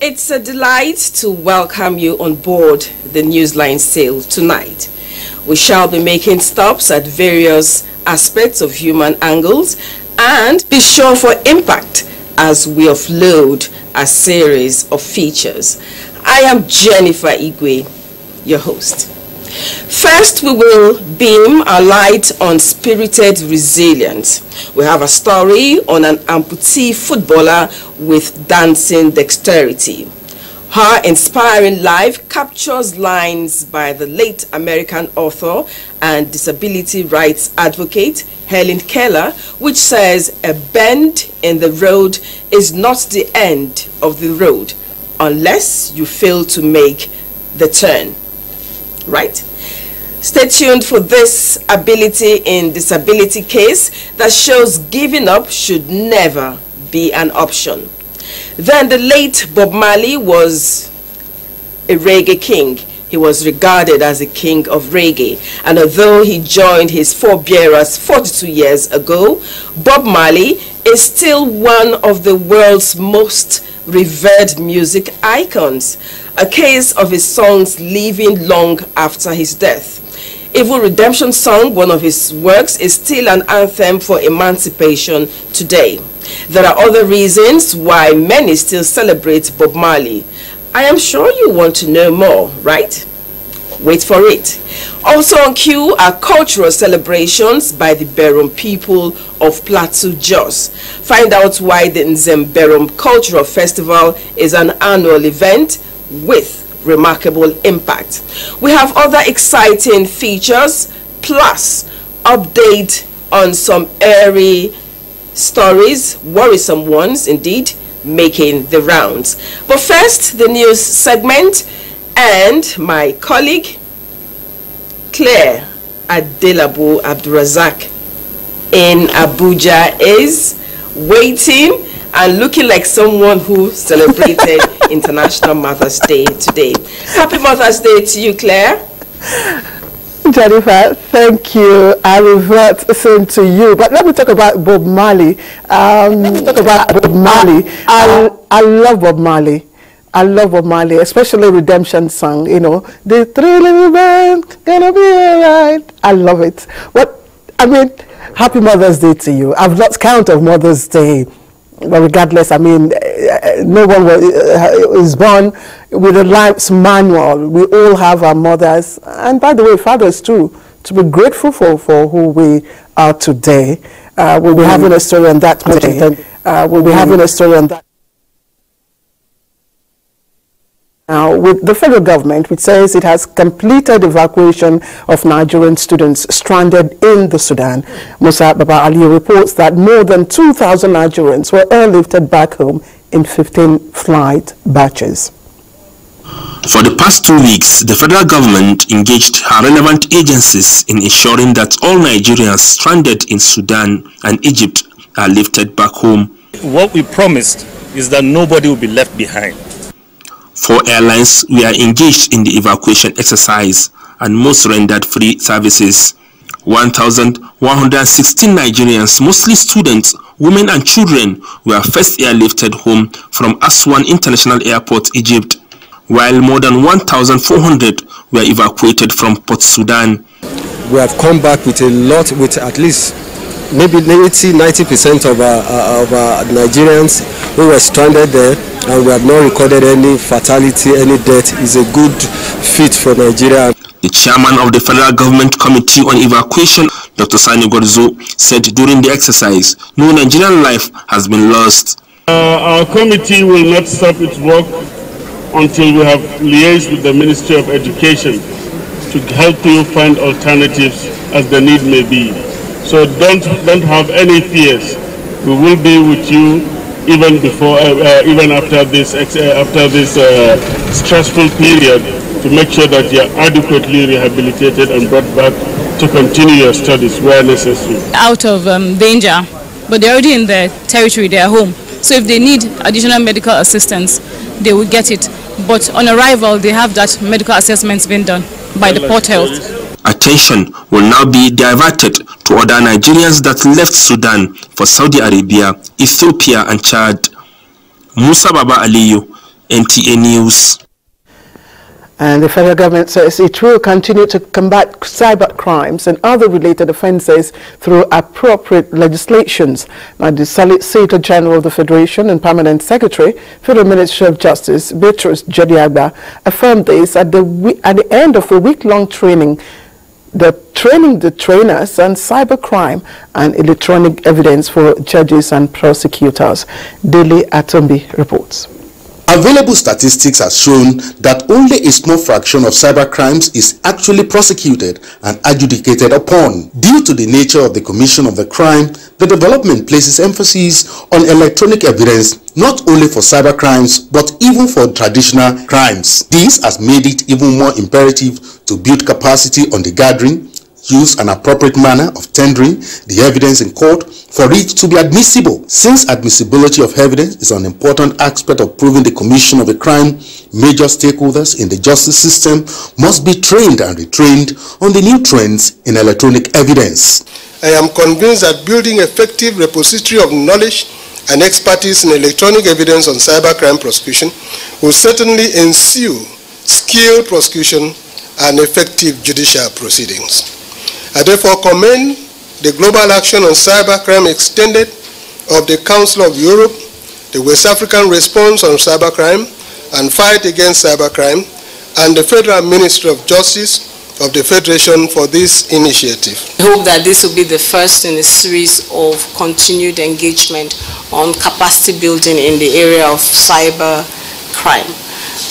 It's a delight to welcome you on board the Newsline sail tonight. We shall be making stops at various aspects of human angles and be sure for impact as we offload a series of features. I am Jennifer Igwe, your host. First, we will beam our light on spirited resilience. We have a story on an amputee footballer with dancing dexterity. Her inspiring life captures lines by the late American author and disability rights advocate Helen Keller, which says a bend in the road is not the end of the road unless you fail to make the turn. Right? Stay tuned for this ability in disability case that shows giving up should never be an option. Then the late Bob Marley was a reggae king. He was regarded as a king of reggae. And although he joined his forebearers 42 years ago, Bob Marley is still one of the world's most revered music icons. A case of his songs living long after his death. Evil Redemption Song, one of his works, is still an anthem for emancipation today. There are other reasons why many still celebrate Bob Marley. I am sure you want to know more, right? Wait for it. Also on cue are cultural celebrations by the Berom people of Plateau Jos. Find out why the Nzem Berom Cultural Festival is an annual event with remarkable impact. We have other exciting features plus update on some airy stories, worrisome ones indeed, making the rounds. But first, the news segment and my colleague Claire Adelabu Abdurazak in Abuja is waiting and looking like someone who celebrated International Mother's Day today. Happy Mother's Day to you, Claire. Jennifer, thank you. I revert same to you. But let me talk about Bob Marley. Um, let me talk about Bob Marley. I, I love Bob Marley. I love Bob Marley, especially Redemption song, you know, the three little men gonna be alright. I love it. What, I mean, happy Mother's Day to you. I've lost count of Mother's Day. But regardless, I mean, no one was, uh, is born with a life's manual. We all have our mothers, and by the way, fathers too, to be grateful for, for who we are today. Uh, we'll be mm. having a story on that today. Uh, we'll be mm. having a story on that. Now, with the federal government, which says it has completed evacuation of Nigerian students stranded in the Sudan, Musa Baba Ali reports that more than 2,000 Nigerians were airlifted back home in 15 flight batches. For the past two weeks, the federal government engaged her relevant agencies in ensuring that all Nigerians stranded in Sudan and Egypt are lifted back home. What we promised is that nobody will be left behind. Four airlines were engaged in the evacuation exercise and most rendered free services. 1,116 Nigerians, mostly students, women and children, were first airlifted home from Aswan International Airport, Egypt, while more than 1,400 were evacuated from Port Sudan. We have come back with a lot, with at least maybe 80 90% of our, of our Nigerians who were stranded there and we have not recorded any fatality, any death. is a good fit for Nigeria. The chairman of the Federal Government Committee on Evacuation, Dr. Sani Gwarzo, said during the exercise, no Nigerian life has been lost. Uh, our committee will not stop its work until we have liaised with the Ministry of Education to help you find alternatives as the need may be. So don't, don't have any fears. We will be with you even before, uh, uh, even after this, uh, after this uh, stressful period to make sure that you're adequately rehabilitated and brought back to continue your studies where necessary. Out of um, danger, but they're already in their territory, they're home. So if they need additional medical assistance, they will get it. But on arrival, they have that medical assessments being done by the Port Health attention will now be diverted to other Nigerians that left Sudan for Saudi Arabia, Ethiopia and Chad. Musa Baba Aliyu, NTA News. And the federal government says it will continue to combat cyber crimes and other related offences through appropriate legislations. Now, the Solicitor General of the Federation and Permanent Secretary, Federal Ministry of Justice, Beatrice Jedy-Agba, affirmed this at the, at the end of a week-long training the training the trainers on cybercrime and electronic evidence for judges and prosecutors. Daily Atombi reports. Available statistics have shown that only a small fraction of cybercrimes is actually prosecuted and adjudicated upon. Due to the nature of the commission of the crime, the development places emphasis on electronic evidence not only for cybercrimes but even for traditional crimes. This has made it even more imperative to build capacity on the gathering, use an appropriate manner of tendering the evidence in court for it to be admissible. Since admissibility of evidence is an important aspect of proving the commission of a crime, major stakeholders in the justice system must be trained and retrained on the new trends in electronic evidence. I am convinced that building effective repository of knowledge and expertise in electronic evidence on cybercrime prosecution will certainly ensue skilled prosecution and effective judicial proceedings. I therefore commend the Global Action on Cybercrime Extended of the Council of Europe, the West African Response on Cybercrime and Fight Against Cybercrime, and the Federal Ministry of Justice of the Federation for this initiative. I hope that this will be the first in a series of continued engagement on capacity building in the area of cyber crime.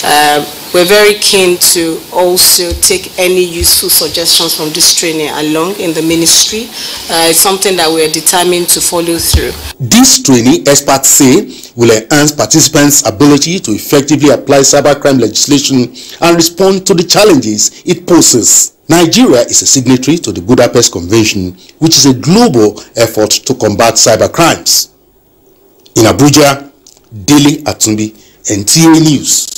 Uh, we're very keen to also take any useful suggestions from this training along in the ministry. Uh, it's something that we're determined to follow through. This training, experts say, will enhance participants' ability to effectively apply cybercrime legislation and respond to the challenges it poses. Nigeria is a signatory to the Budapest Convention, which is a global effort to combat cybercrimes. In Abuja, Daily Atumbi, NTA News.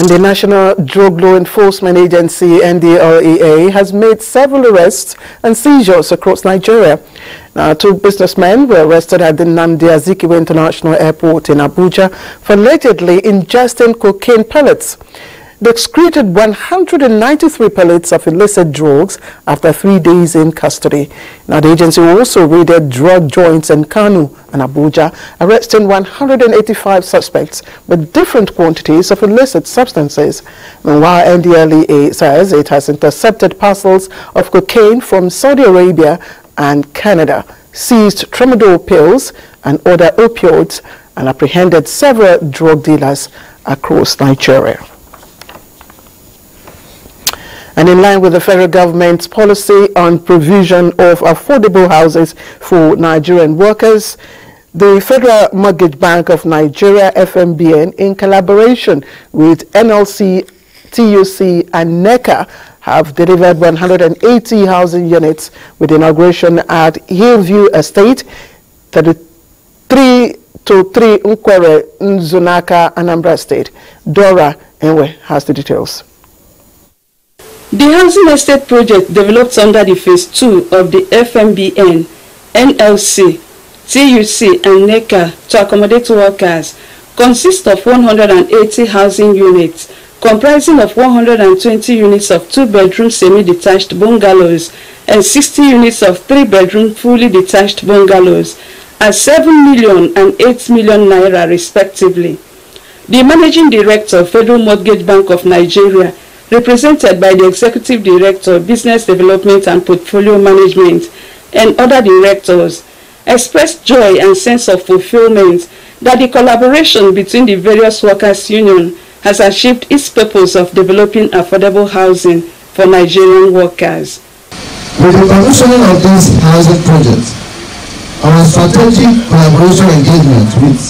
And the National Drug Law Enforcement Agency, NDLEA, has made several arrests and seizures across Nigeria. Now, two businessmen were arrested at the Nnamdi Azikiwe International Airport in Abuja for allegedly ingesting cocaine pellets. They excreted 193 pellets of illicit drugs after three days in custody. Now, the agency also raided drug joints in Kano and Abuja, arresting 185 suspects with different quantities of illicit substances. Meanwhile, NDLEA says it has intercepted parcels of cocaine from Saudi Arabia and Canada, seized tramadol pills and other opioids, and apprehended several drug dealers across Nigeria. And in line with the federal government's policy on provision of affordable houses for Nigerian workers, the Federal Mortgage Bank of Nigeria, FMBN, in collaboration with NLC, TUC, and NECA, have delivered 180 housing units with inauguration at Hillview Estate, 33 to 3 Nkwere, Nzunaka, Anambra State. Dora Enwe has the details. The housing estate project developed under the phase 2 of the FMBN, NLC, TUC and NECA to accommodate workers consists of 180 housing units comprising of 120 units of two-bedroom semi-detached bungalows and 60 units of three-bedroom fully detached bungalows at 7 million and 8 million naira respectively. The managing director, of Federal Mortgage Bank of Nigeria, represented by the Executive Director, Business Development and Portfolio Management, and other directors, expressed joy and sense of fulfillment that the collaboration between the various workers' union has achieved its purpose of developing affordable housing for Nigerian workers. With the commissioning of this housing project, our strategic collaboration engagement with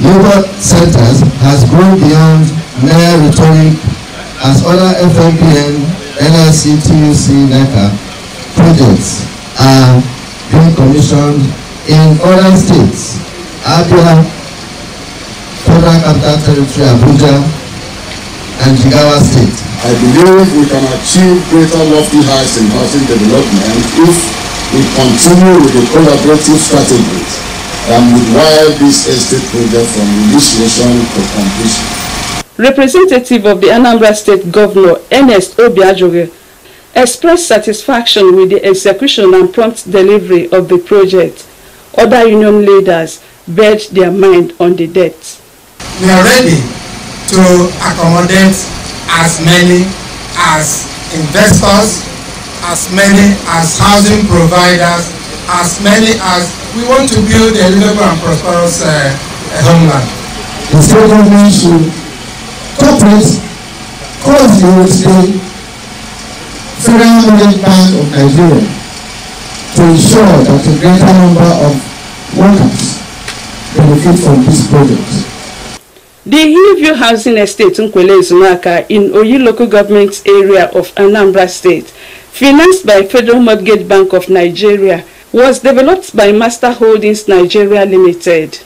labor centers has grown beyond mere rhetoric as other FMBN, NLC, TUC, NECA projects are being commissioned in other states, Abia, Federal Capital Territory, Abuja, and Jigawa State. I believe we can achieve greater lofty heights in housing development if we continue with the collaborative strategies and would wire this estate project from initiation to completion. Representative of the Anambra State Governor Ernest Obiajoge expressed satisfaction with the execution and prompt delivery of the project. Other union leaders bared their mind on the debt. We are ready to accommodate as many as investors, as many as housing providers, as many as we want to build a livable and prosperous uh, homeland. The state government should cooperate closely with the Federal Mortgage Bank of Nigeria to ensure that a greater number of workers benefit from this project. The Hillview Housing Estate Nkwele Zunaka in Oyi local government area of Anambra State, financed by Federal Mortgage Bank of Nigeria, was developed by Master Holdings Nigeria Limited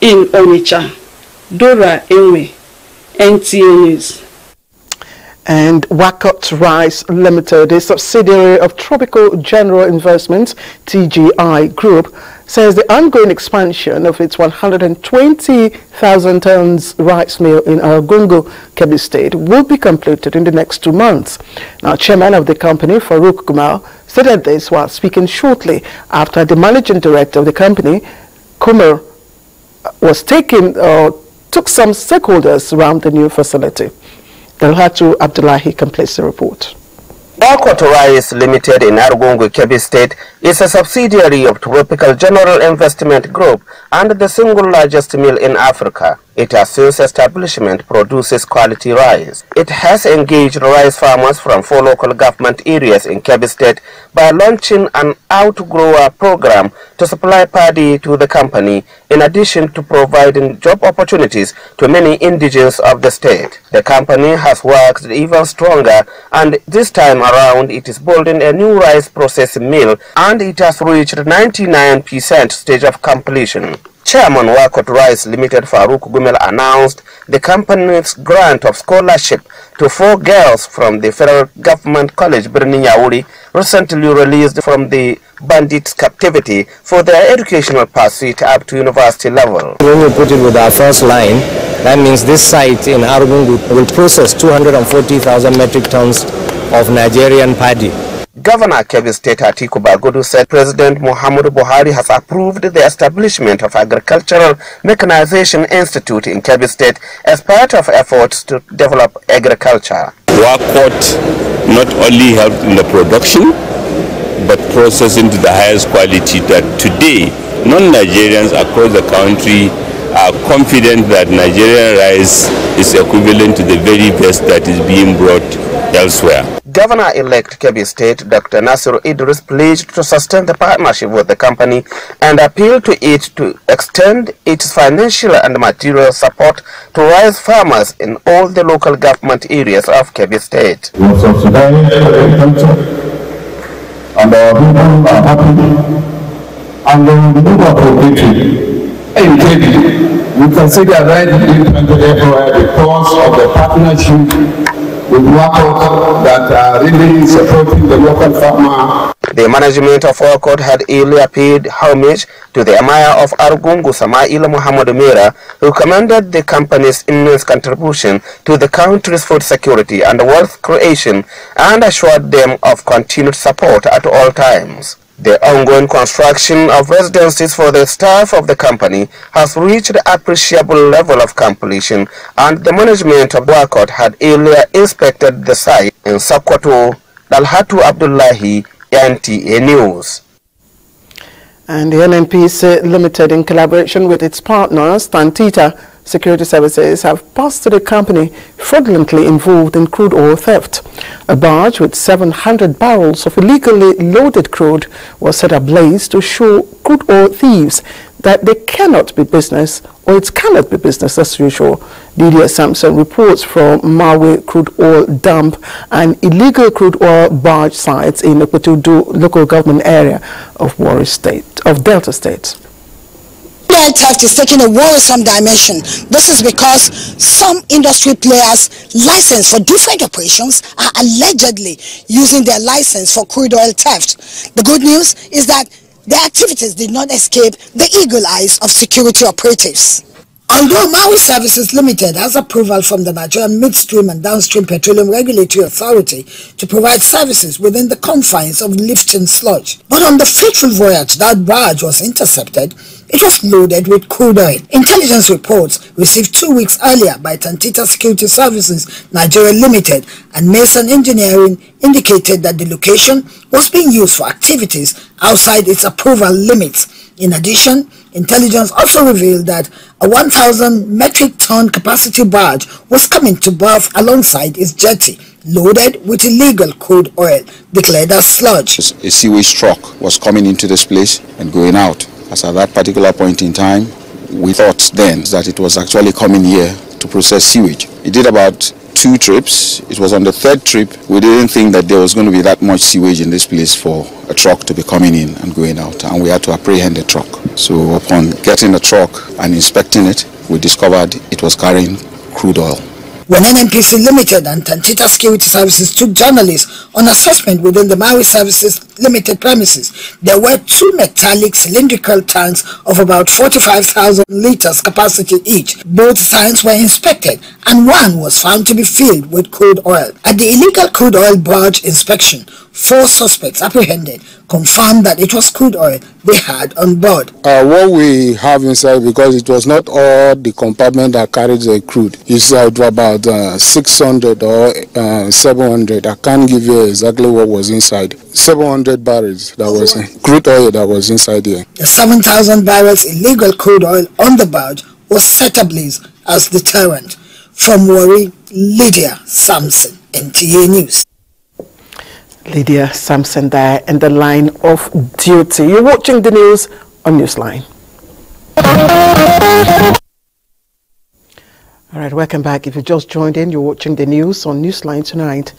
in Onitsha. Dora Enwe, NTA News. and WACOT Rice Limited, a subsidiary of Tropical General Investments TGI Group, says the ongoing expansion of its 120,000 tons rice mill in Argungu, Kebbi State, will be completed in the next two months. Now, chairman of the company, Farouk Gumel, stated this while speaking shortly after the managing director of the company, Kumar, was taking uh, took some stakeholders around the new facility. Dalhatu Abdullahi completes the report. WACOT Rice Limited in Argungu, Kebbi State is a subsidiary of Tropical General Investment Group and the single largest mill in Africa. It since establishment produces quality rice. It has engaged rice farmers from four local government areas in Kebbi State by launching an outgrower program to supply paddy to the company in addition to providing job opportunities to many indigents of the state. The company has worked even stronger and this time around it is building a new rice processing mill and it has reached 99% stage of completion. Chairman WACOT Rice Limited Farouk Gumel announced the company's grant of scholarship to four girls from the federal government college Birni Yauri recently released from the bandits captivity for their educational pursuit up to university level. When we put it with our first line, that means this site in Argungu will process 240,000 metric tons of Nigerian paddy. Governor Kebbi State Atiku Bagudu said President Muhammadu Buhari has approved the establishment of Agricultural Mechanization Institute in Kebbi State as part of efforts to develop agriculture. WACOT not only helped in the production but processing to the highest quality that today non-Nigerians across the country are confident that Nigerian rice is equivalent to the very best that is being brought elsewhere. Governor-elect Kebbi State Dr. Nasir Idris pledged to sustain the partnership with the company and appealed to it to extend its financial and material support to rice farmers in all the local government areas of Kebbi State. We have subsidized agriculture and our people are happy and they will move appropriately. In Kebbi, we consider rising therefore because of the partnership with workers that are really supporting the local farmer. The management of WACOT had earlier paid homage to the Emir of Argungu Samaila Muhammad Mera, who commended the company's immense contribution to the country's food security and wealth creation and assured them of continued support at all times. The ongoing construction of residences for the staff of the company has reached appreciable level of completion and the management of WACOT had earlier inspected the site in Sakwato, Dalhatu Abdullahi, NTA News. And the NNPC Limited, in collaboration with its partners, Tantita Security Services, have busted a company fraudulently involved in crude oil theft. A barge with 700 barrels of illegally loaded crude was set ablaze to show crude oil thieves that they cannot be business or it cannot be business as usual. DDS Sampson reports from Maui crude oil dump and illegal crude oil barge sites in the Okwetudu local government area of Warri State, of Delta State. Oil theft is taking a worrisome dimension. This is because some industry players licensed for different operations are allegedly using their license for crude oil theft. The good news is that their activities did not escape the eagle eyes of security operatives. Although Maui Services Limited has approval from the Nigerian Midstream and Downstream Petroleum Regulatory Authority to provide services within the confines of lifting sludge, but on the fateful voyage that barge was intercepted, it was loaded with crude oil. Intelligence reports received two weeks earlier by Tantita Security Services Nigeria Limited and Mason Engineering indicated that the location was being used for activities outside its approval limits. In addition, intelligence also revealed that a 1,000 metric ton capacity barge was coming to berth alongside its jetty loaded with illegal crude oil declared as sludge. A sewage truck was coming into this place and going out. As at that particular point in time, we thought then that it was actually coming here to process sewage. It did about two trips. It was on the third trip. We didn't think that there was going to be that much sewage in this place for a truck to be coming in and going out. And we had to apprehend the truck. So upon getting the truck and inspecting it, we discovered it was carrying crude oil. When NNPC Limited and Tantita Security Services took journalists on assessment within the Maui Services Limited premises, there were two metallic cylindrical tanks of about 45,000 liters capacity each. Both tanks were inspected and one was found to be filled with crude oil. At the illegal crude oil barge inspection, four suspects apprehended confirmed that it was crude oil they had on board. Uh, what we have inside, because it was not all the compartment that carried the crude, is uh, about uh, 600 or uh, 700. I can't give you exactly what was inside. 700 barrels that was crude oil that was inside here. The 7,000 barrels illegal crude oil on the barge was set ablaze as deterrent. From Warri, Lydia Sampson, NTA News. Lydia Sampson there in the line of duty. You're watching the news on Newsline. All right, welcome back. If you just joined in, you're watching the news on Newsline tonight.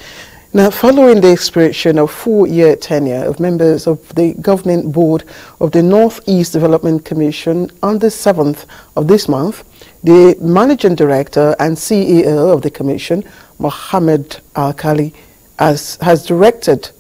Now, following the expiration of four-year tenure of members of the governing board of the Northeast Development Commission on the 7th of this month, the managing director and CEO of the commission, Mohammed Alkali, as has directed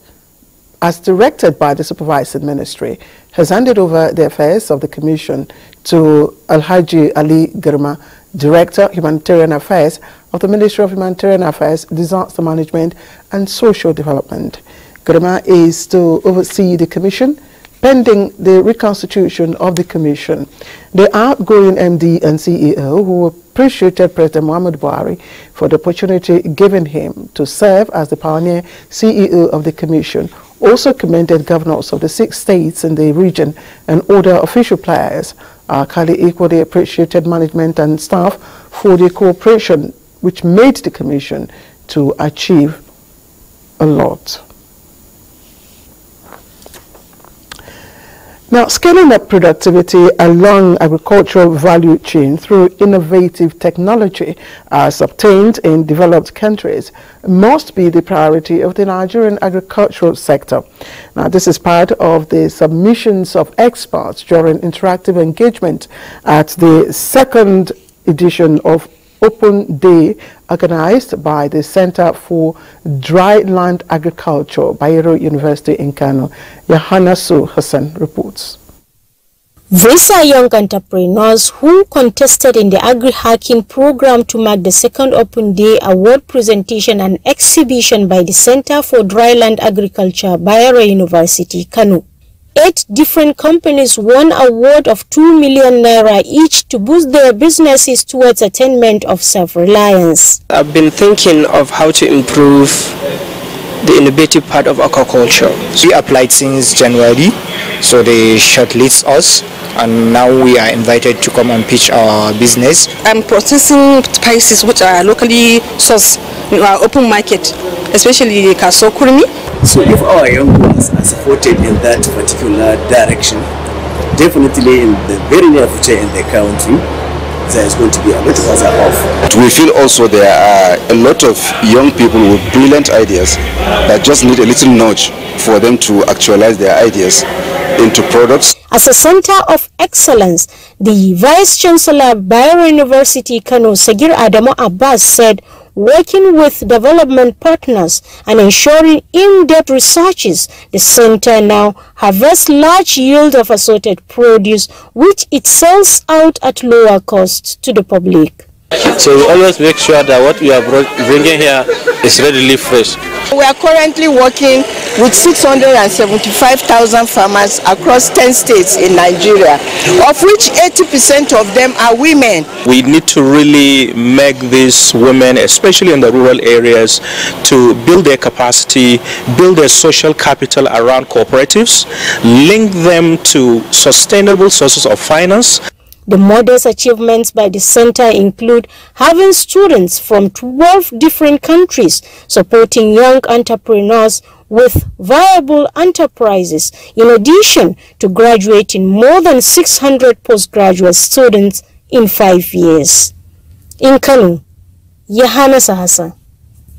as directed by the supervising ministry, has handed over the affairs of the commission to Alhaji Ali Girma, Director, Humanitarian Affairs of the Ministry of Humanitarian Affairs, Disaster Management and Social Development. Girma is to oversee the commission pending the reconstitution of the commission. The outgoing MD and CEO, who appreciated President Muhammad Buhari for the opportunity given him to serve as the pioneer CEO of the commission, also commended governors of the six states in the region and other official players. Uh, Kali equally appreciated management and staff for the cooperation which made the commission to achieve a lot. Now, scaling up productivity along agricultural value chain through innovative technology as obtained in developed countries must be the priority of the Nigerian agricultural sector. Now, this is part of the submissions of experts during interactive engagement at the second edition of Open Day organized by the Center for Dry Land Agriculture, Bayero University in Kano. Su Hassan reports. These are young entrepreneurs who contested in the agri-hacking program to mark the second Open Day award presentation and exhibition by the Center for Dryland Agriculture, Bayero University, Kano. Eight different companies won a award of 2 million naira each to boost their businesses towards attainment of self-reliance. I've been thinking of how to improve the innovative part of aquaculture. We applied since January, so they shortlisted us and now we are invited to come and pitch our business. I'm processing spices which are locally sourced in our open market, especially the kaso kurmi. So if our young ones are supported in that particular direction, definitely in the very near future in the country, there is going to be a lot of us off. We feel also there are a lot of young people with brilliant ideas that just need a little nudge for them to actualize their ideas into products. As a center of excellence, the Vice Chancellor of Bayero University Kano, Sagir Adamu Abbas said working with development partners and ensuring in-depth researches, the center now harvests large yield of assorted produce which it sells out at lower cost to the public. So we always make sure that what we are bringing here is readily fresh. We are currently working with 675,000 farmers across 10 states in Nigeria, of which 80% of them are women. We need to really make these women, especially in the rural areas, to build their capacity, build their social capital around cooperatives, link them to sustainable sources of finance. The modest achievements by the center include having students from 12 different countries supporting young entrepreneurs with viable enterprises, in addition to graduating more than 600 postgraduate students in five years. In Kano, Yahana Sahasa,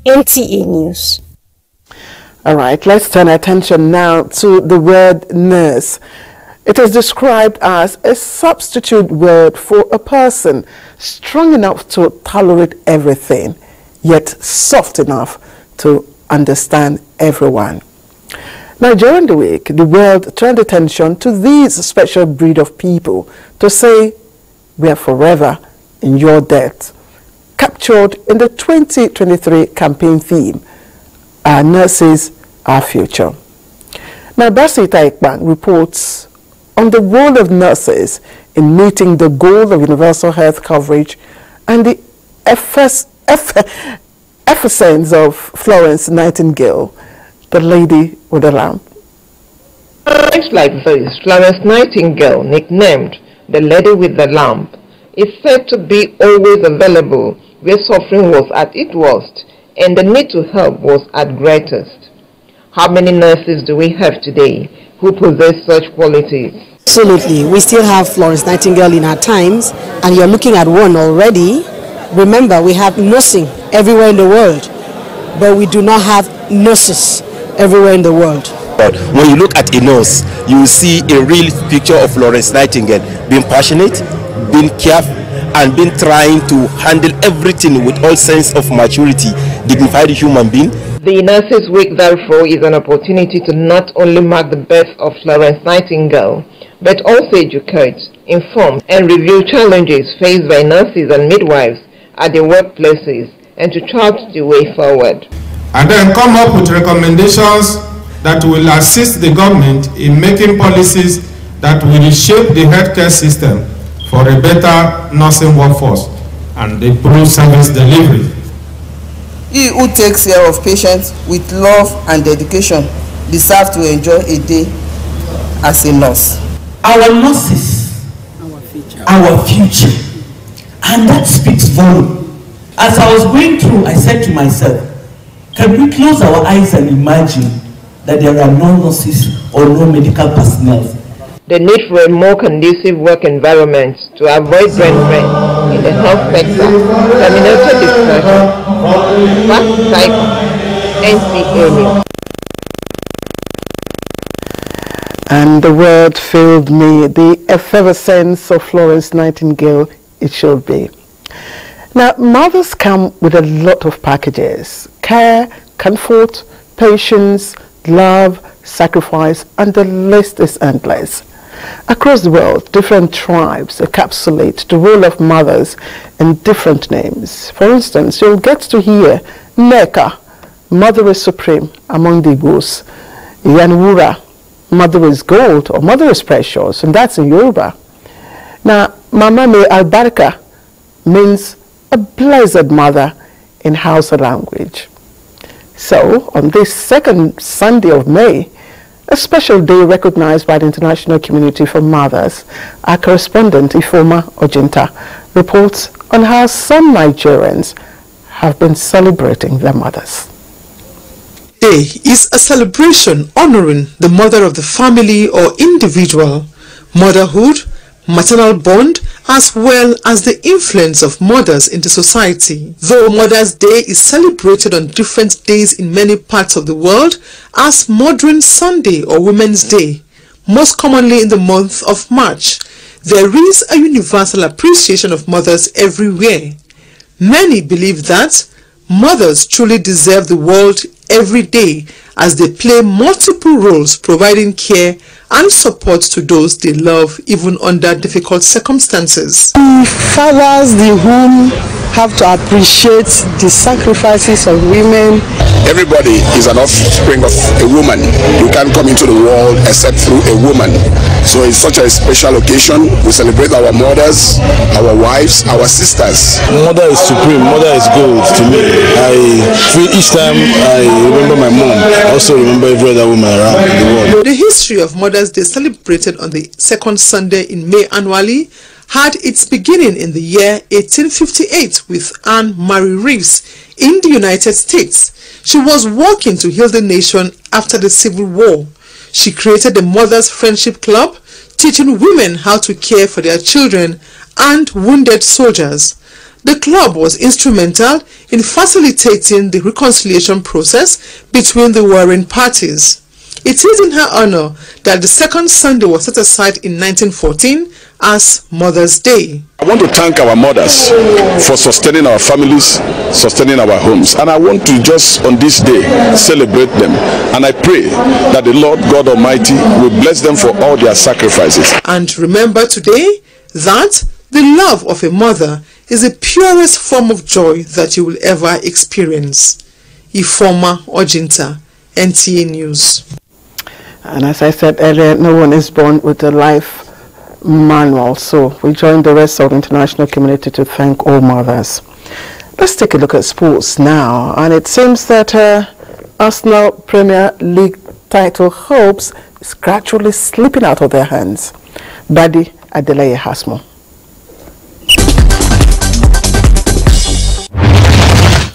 NTA News. All right, let's turn attention now to the word nurse. It is described as a substitute word for a person strong enough to tolerate everything, yet soft enough to understand everyone. Now, during the week, the world turned attention to these special breed of people to say, we are forever in your debt. Captured in the 2023 campaign theme, Our Nurses, Our Future. Now, Basita Ikban reports on the role of nurses in meeting the goal of universal health coverage and the effervescence of Florence Nightingale, the lady with the lamp. Times like this, Florence Nightingale, nicknamed the lady with the lamp, is said to be always available where suffering was at its worst and the need to help was at greatest. How many nurses do we have today who possess such qualities? Absolutely. We still have Florence Nightingale in our times, and you're looking at one already. Remember, we have nursing everywhere in the world, but we do not have nurses everywhere in the world. But when you look at a nurse, you see a real picture of Florence Nightingale being passionate, being careful, and being trying to handle everything with all sense of maturity, dignified human being. The Nurses Week, therefore, is an opportunity to not only mark the birth of Florence Nightingale, but also educate, inform, and review challenges faced by nurses and midwives at their workplaces and to chart the way forward. And then come up with recommendations that will assist the government in making policies that will shape the healthcare system for a better nursing workforce and improve service delivery. He who takes care of patients with love and dedication deserves to enjoy a day as a nurse. Our nurses, our future. our future. And that speaks volume. As I was going through, I said to myself, can we close our eyes and imagine that there are no nurses or no medical personnel the need for a more conducive work environment to avoid brain drain in the health sector, terminated discussion, cycle, NTA News. And the word filled me, the effervescence of Florence Nightingale, it should be. Now, mothers come with a lot of packages, care, comfort, patience, love, sacrifice, and the list is endless. Across the world, different tribes encapsulate the role of mothers in different names. For instance, you'll get to hear Neka, Mother is Supreme among the Igbos. Yanwura, Mother is Gold or Mother is Precious, and that's in Yoruba. Now, Mama Me Albarka means a blessed mother in Hausa language. So, on this second Sunday of May, a special day recognized by the international community for mothers, our correspondent Ifoma Ojinta reports on how some Nigerians have been celebrating their mothers. Day is a celebration honoring the mother of the family or individual, motherhood, maternal bond, as well as the influence of mothers in the society. Though Mother's Day is celebrated on different days in many parts of the world as Mothering Sunday or Women's Day, most commonly in the month of March, there is a universal appreciation of mothers everywhere. Many believe that mothers truly deserve the world every day as they play multiple roles providing care and support to those they love even under difficult circumstances. The fathers, the home have to appreciate the sacrifices of women. Everybody is an offspring of a woman. You can't come into the world except through a woman. So it's such a special occasion. We celebrate our mothers, our wives, our sisters. Mother is supreme. Mother is gold to me. I feel each time I remember my mom, I also remember every other woman around the world. The history of Mother's Day celebrated on the second Sunday in May annually had its beginning in the year 1858 with Anne Marie Reeves in the United States. She was working to heal the nation after the Civil War. She created the Mothers Friendship Club, teaching women how to care for their children and wounded soldiers. The club was instrumental in facilitating the reconciliation process between the warring parties. It is in her honor that the second Sunday was set aside in 1914 as Mother's Day. I want to thank our mothers for sustaining our families, sustaining our homes. And I want to just on this day celebrate them. And I pray that the Lord God Almighty will bless them for all their sacrifices. And remember today that the love of a mother is the purest form of joy that you will ever experience. Ifoma Ojinta, NTA News. And as I said earlier, no one is born with a life manual. So we join the rest of the international community to thank all mothers. Let's take a look at sports now. And it seems that uh, Arsenal Premier League title hopes is gradually slipping out of their hands. Badi Adeleye Hasmo.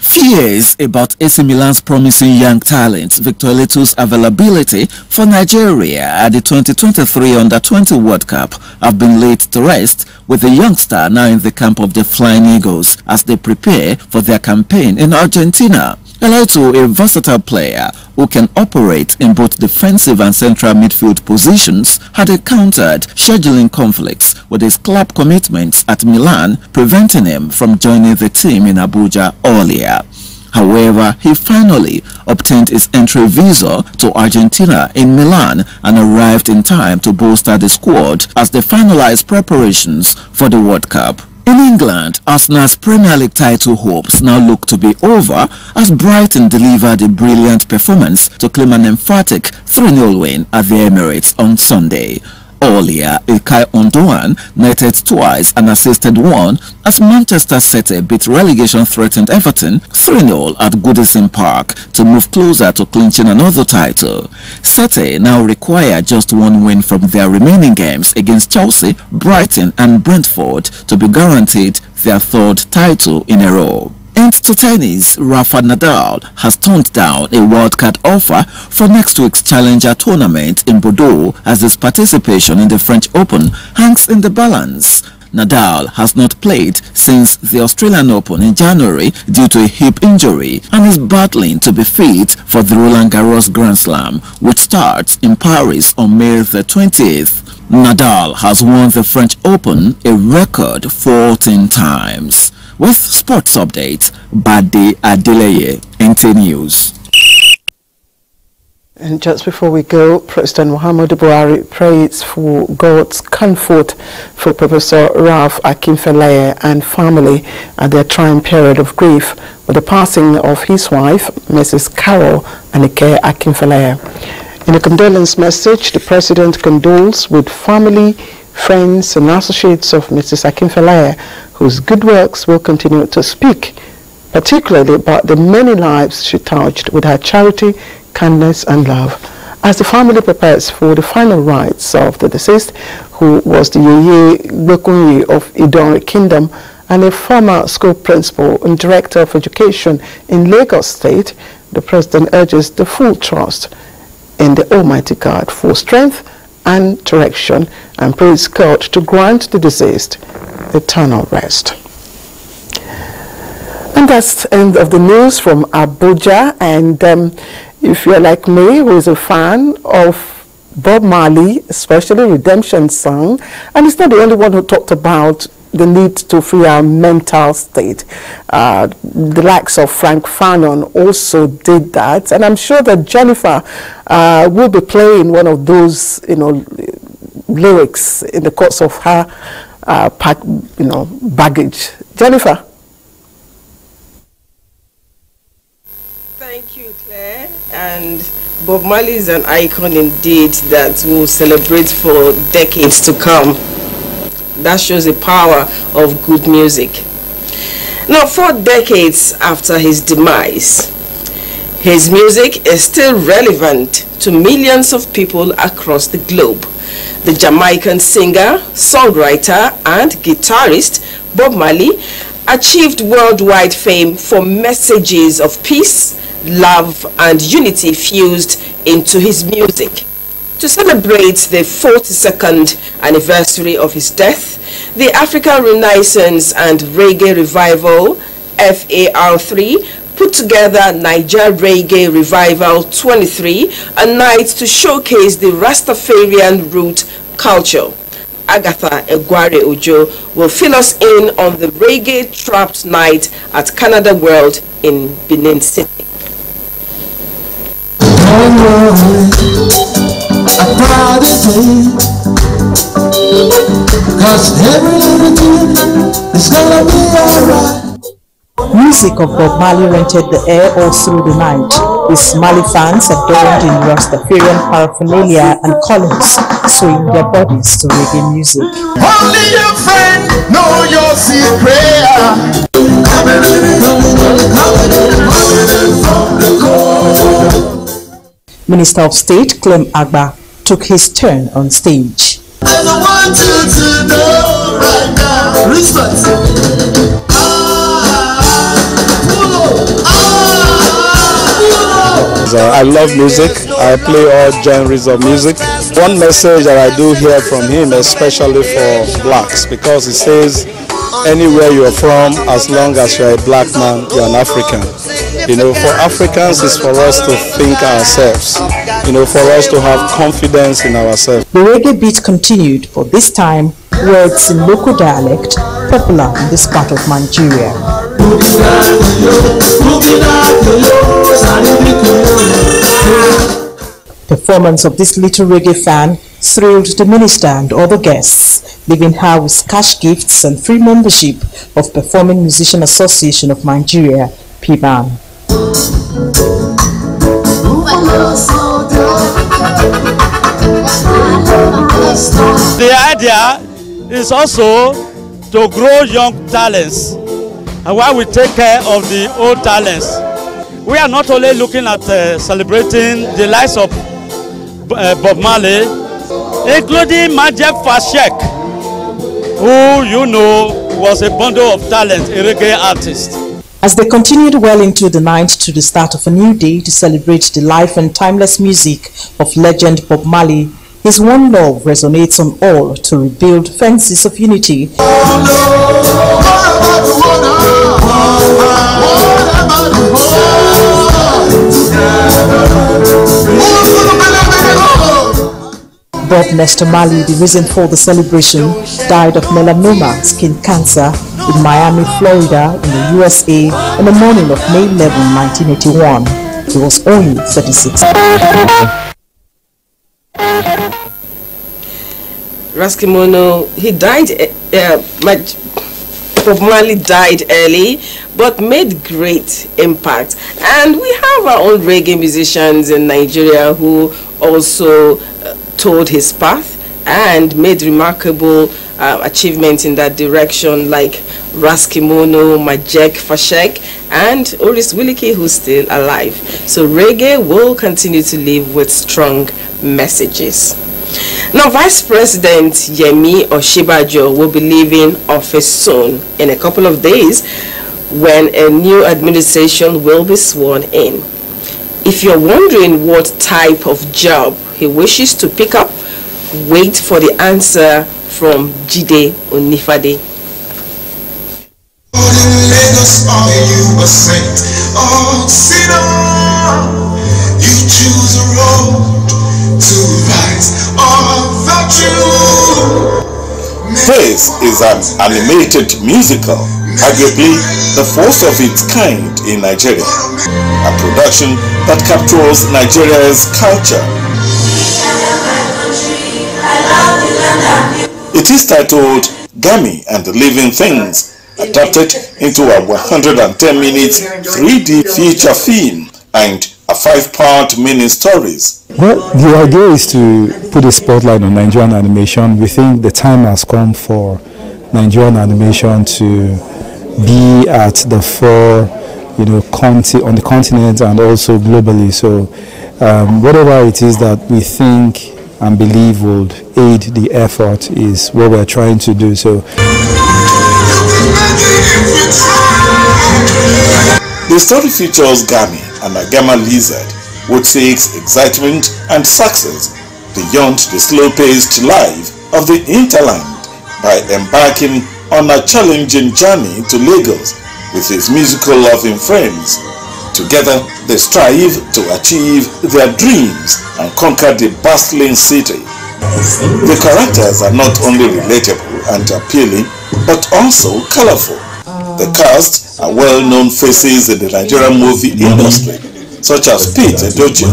Fears about AC Milan's promising young talent Victor Eletu's availability for Nigeria at the 2023 Under-20 World Cup have been laid to rest with the youngster now in the camp of the Flying Eagles as they prepare for their campaign in Argentina. Eletu, a versatile player who can operate in both defensive and central midfield positions, had encountered scheduling conflicts with his club commitments at Milan, preventing him from joining the team in Abuja earlier. However, he finally obtained his entry visa to Argentina in Milan and arrived in time to bolster the squad as they finalized preparations for the World Cup. In England, Arsenal's Premier League title hopes now look to be over as Brighton delivered a brilliant performance to claim an emphatic 3-0 win at the Emirates on Sunday. Earlier, Ilkay Gündoğan netted twice and assisted one as Manchester City beat relegation-threatened Everton 3-0 at Goodison Park to move closer to clinching another title. City now require just one win from their remaining games against Chelsea, Brighton and Brentford to be guaranteed their third title in a row. And to tennis, Rafa Nadal has turned down a wildcard offer for next week's Challenger tournament in Bordeaux as his participation in the French Open hangs in the balance. Nadal has not played since the Australian Open in January due to a hip injury and is battling to be fit for the Roland Garros Grand Slam, which starts in Paris on May the 20th. Nadal has won the French Open a record 14 times. With sports updates, Bade Adeleye, NT News. And just before we go, President Muhammadu Buhari prays for God's comfort for Professor Ralph Akinfeleye and family at their trying period of grief with the passing of his wife, Mrs. Carol Anike Akinfeleye. In a condolence message, the President condoles with family, friends and associates of Mrs. Akinfeleye, whose good works will continue to speak, particularly about the many lives she touched with her charity, kindness and love. As the family prepares for the final rites of the deceased, who was the Yeye Gbekunyi of Idori Kingdom and a former school principal and director of education in Lagos State, the President urges the full trust in the Almighty God for strength and direction and prays God to grant the deceased eternal rest. And that's the end of the news from Abuja. And um, if you're like me, who is a fan of Bob Marley, especially Redemption Song, and he's not the only one who talked about the need to free our mental state. Uh, the likes of Frantz Fanon also did that, and I'm sure that Jennifer uh, will be playing one of those, you know, lyrics in the course of her, uh, pack, you know, baggage. Jennifer. Thank you, Claire. And Bob Marley is an icon indeed that will celebrate for decades to come. That shows the power of good music. Now, four decades after his demise, his music is still relevant to millions of people across the globe. The Jamaican singer, songwriter, and guitarist Bob Marley achieved worldwide fame for messages of peace, love, and unity fused into his music. To celebrate the 42nd anniversary of his death, the African Renaissance and Reggae Revival, FAR3, put together Niger Reggae Revival 23, a night to showcase the Rastafarian root culture. Agatha Egware Ojo will fill us in on the Reggae Trapped Night at Canada World in Benin City. Music of Bob Marley rented the air all through the night, with Marley fans adorned in Rastafarian paraphernalia and colors, swaying their bodies to reggae music. Only your friend know your secret. Minister of State Clem Agba took his turn on stage. I love music. I play all genres of music. One message that I do hear from him, especially for blacks, because he says, anywhere you're from, as long as you're a black man, you're an African. You know, for Africans, it's for us to think ourselves. You know, for us to have confidence in ourselves. The reggae beat continued, but this time, words in local dialect, popular in this part of Nigeria. Performance of this little reggae fan thrilled the minister and other guests, leaving her with cash gifts and free membership of Performing Musician Association of Nigeria, PMAN. The idea is also to grow young talents and while we take care of the old talents. We are not only looking at uh, celebrating the lives of uh, Bob Marley, including Majek Fashek, who you know was a bundle of talent, a reggae artist. As they continued well into the night to the start of a new day to celebrate the life and timeless music of legend Bob Marley, his one love resonates on all to rebuild fences of unity. Bob Nesta Marley, the reason for the celebration, died of melanoma, skin cancer, in Miami, Florida, in the USA, on the morning of May 11, 1981. He was only 36. Ras Kimono, he died, uh, Bob Marley died early, but made great impact. And we have our own reggae musicians in Nigeria who also uh, told his path and made remarkable uh, achievements in that direction like Ras Kimono, Majek Fashek and Oris Wiliki who's still alive. So reggae will continue to live with strong messages. Now, Vice President Yemi Osinbajo will be leaving office soon in a couple of days when a new administration will be sworn in. If you're wondering what type of job he wishes to pick up, wait for the answer from Jide Onifade. Lagos, are you a saint or sinner? You choose a road to rise or virtue. This is an animated musical, arguably the first of its kind in Nigeria, a production that captures Nigeria's culture. It is titled Gummy and the Living Things, adapted into a 110-minute 3D feature film and a five-part mini stories. Well, the idea is to put a spotlight on Nigerian animation. We think the time has come for Nigerian animation to be at the fore, you know, on the continent and also globally. So, um, whatever it is that we think and believe would aid the effort is what we're trying to do. So. The story features Gami, and a gamma lizard, which seeks excitement and success beyond the slow-paced life of the hinterland by embarking on a challenging journey to Lagos with his musical loving friends. Together, they strive to achieve their dreams and conquer the bustling city. The characters are not only relatable and appealing, but also colorful. The cast are well-known faces in the Nigerian movie industry, such as Pete Edochie,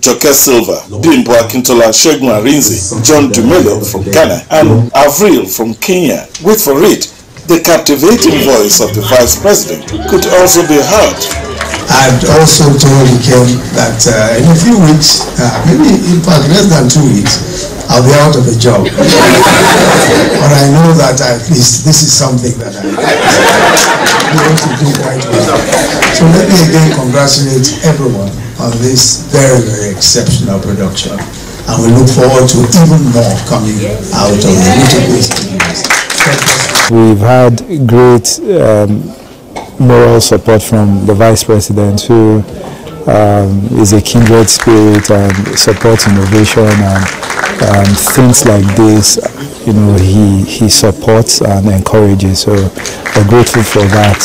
Joke Silva, Bimbo Akintola, Segun Arinze, John Dumelo from Ghana, and Avril from Kenya. Wait for it, the captivating voice of the Vice President could also be heard. I've also told Ikem that uh, in a few weeks, uh, maybe in fact less than two weeks, I'll be out of a job. but I know that at least this is something that I want to do quite well. So let me again congratulate everyone on this very, very exceptional production. And we look forward to even more coming out of the Little We've had great um, moral support from the Vice President who um, is a kindred spirit and supports innovation and um, things like this, you know, he, he supports and encourages. So we're grateful for that.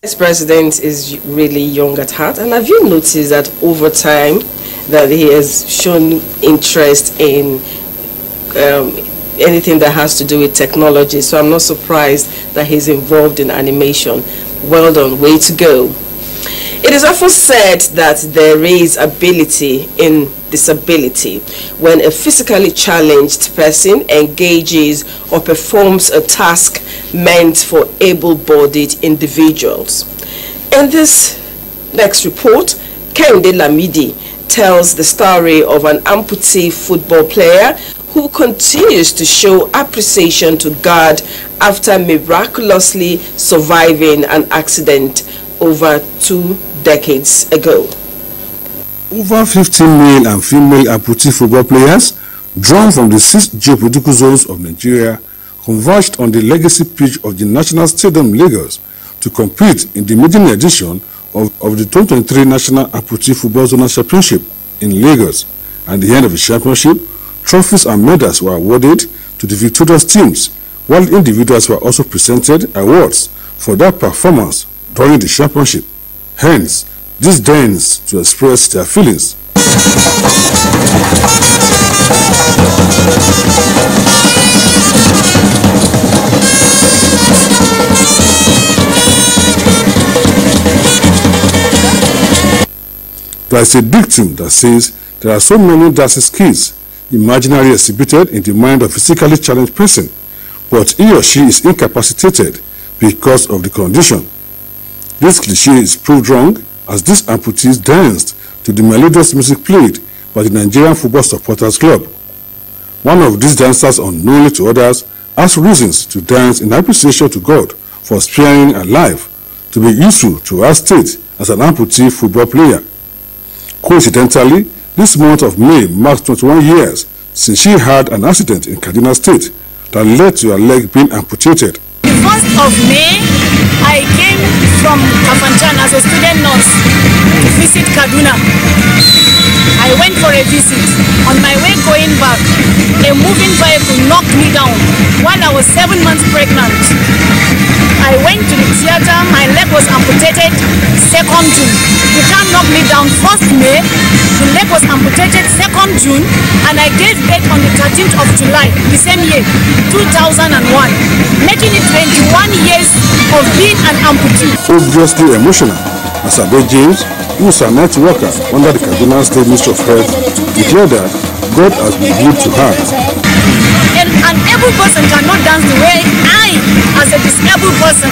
This president is really young at heart, and have you noticed that over time that he has shown interest in um, anything that has to do with technology. So I'm not surprised that he's involved in animation. Well done, way to go. It is often said that there is ability in disability when a physically challenged person engages or performs a task meant for able-bodied individuals. In this next report, Kende Lamidi tells the story of an amputee football player who continues to show appreciation to God after miraculously surviving an accident over two decades ago. Over 15 male and female amputee football players, drawn from the six geopolitical zones of Nigeria, converged on the legacy pitch of the National Stadium Lagos to compete in the maiden edition of, of the 2023 National Amputee Football Zonal Championship in Lagos. At the end of the championship, Trophies and medals were awarded to the victorious teams, while individuals were also presented awards for their performance during the championship. Hence, this dance to express their feelings. There is a dictum that says there are so many dancing skills imaginary exhibited in the mind of a physically challenged person, but he or she is incapacitated because of the condition. This cliche is proved wrong as these amputees danced to the melodious music played by the Nigerian Football Supporters Club. One of these dancers, unknownly to others, has reasons to dance in appreciation to God for sparing a life to be useful to our state as an amputee football player. Coincidentally, this month of May marks 21 years since she had an accident in Kaduna State that led to her leg being amputated. The 1st of May, I came from Kafanchan as a student nurse to visit Kaduna. I went for a visit. On my way going back, a moving vehicle knocked me down while I was seven months pregnant. I went to the theater, my leg was amputated 2nd June. You can't knock me down 1st May, the leg was amputated 2nd June, and I gave birth on the 13th of July, the same year, 2001, making it 21 years of being an amputee. Obviously emotional, Asabe James, who is a night worker under the Kaduna State Ministry of Health, declared that God has been good to her. Disabled person,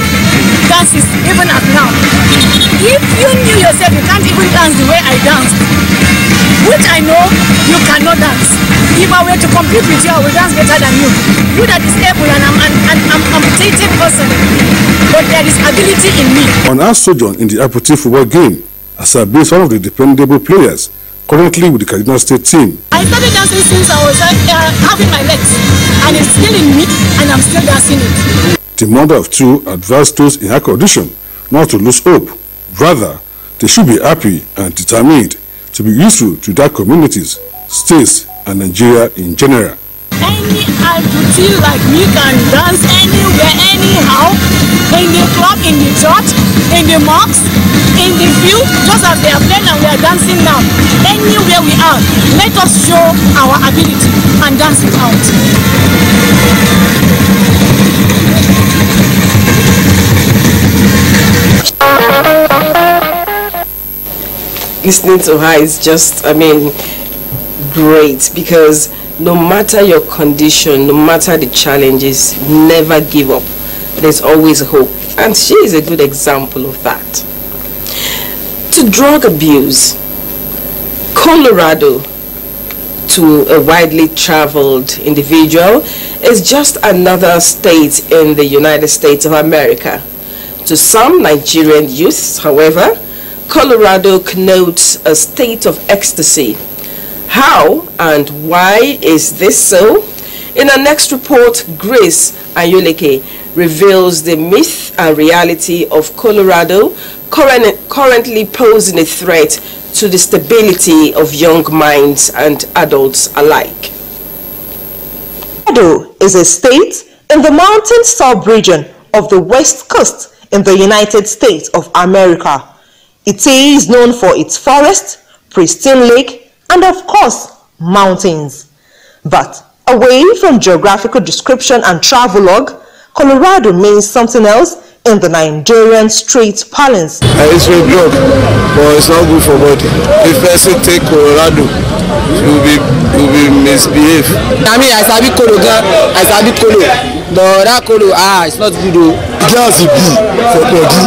dances even at now. If you knew yourself, you can't even dance the way I dance, which I know you cannot dance. If I were to compete with you, I will dance better than you. You that is able and I'm an, an, an amputated person, but there is ability in me. On our sojourn in the amputee football game, Asabe is one of the dependable players currently with the Kaduna State team. I started dancing since I was uh, having my legs, and it's still in me, and I'm still dancing it. The mother of two advised those in her condition not to lose hope. Rather, they should be happy and determined to be useful to their communities, states, and Nigeria in general. Any amputee like me can dance anywhere, anyhow, in the club, in the church, in the mosque, in the field, just as they are playing and we are dancing now. Anywhere we are, let us show our ability and dance it out. Listening to her is just, I mean, great because no matter your condition, no matter the challenges, never give up. There's always hope. And she is a good example of that. To drug abuse, Colorado, to a widely traveled individual, is just another state in the United States of America. To some Nigerian youths, however, Colorado connotes a state of ecstasy. How and why is this so? In our next report, Grace Ayoleke reveals the myth and reality of Colorado current, currently posing a threat to the stability of young minds and adults alike. Colorado is a state in the mountain sub-region of the west coast in the United States of America. It is known for its forest, pristine lake, and of course, mountains. But away from geographical description and travelogue, Colorado means something else in the Nigerian street parlance. Uh, it's very good, but it's not good for body. If person take Colorado, you will be you will be misbehave. I mean, I sabi kolo gan, I sabi kolo, but that kolo, ah, it's not good o. gas be for body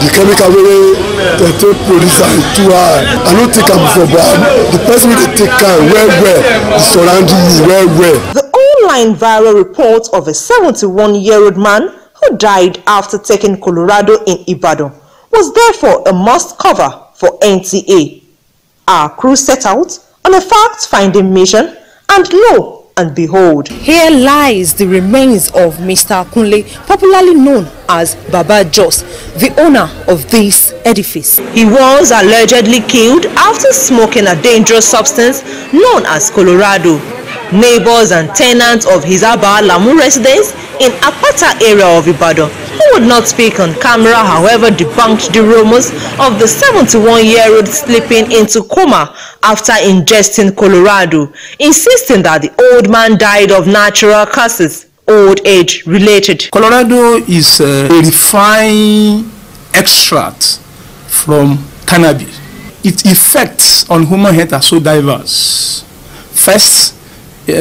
the chemical wey dem take produce am too high i no take am before but the person wey dey take am well well e surrounding me well well. The online viral report of a 71-year-old man who died after taking Colorado in Ibadan was therefore a must cover for NTA. Our crew set out on a fact-finding mission and lo and behold. Here lies the remains of Mr. Akunle, popularly known as Baba Jos, the owner of this edifice. He was allegedly killed after smoking a dangerous substance known as Colorado. Neighbors and tenants of his Aba Lamu residence in Apata area of Ibadan, who would not speak on camera however debunked the rumors of the 71-year-old slipping into coma after ingesting Colorado, insisting that the old man died of natural causes, old age related. Colorado is a refined extract from cannabis. Its effects on human health are so diverse. First, uh,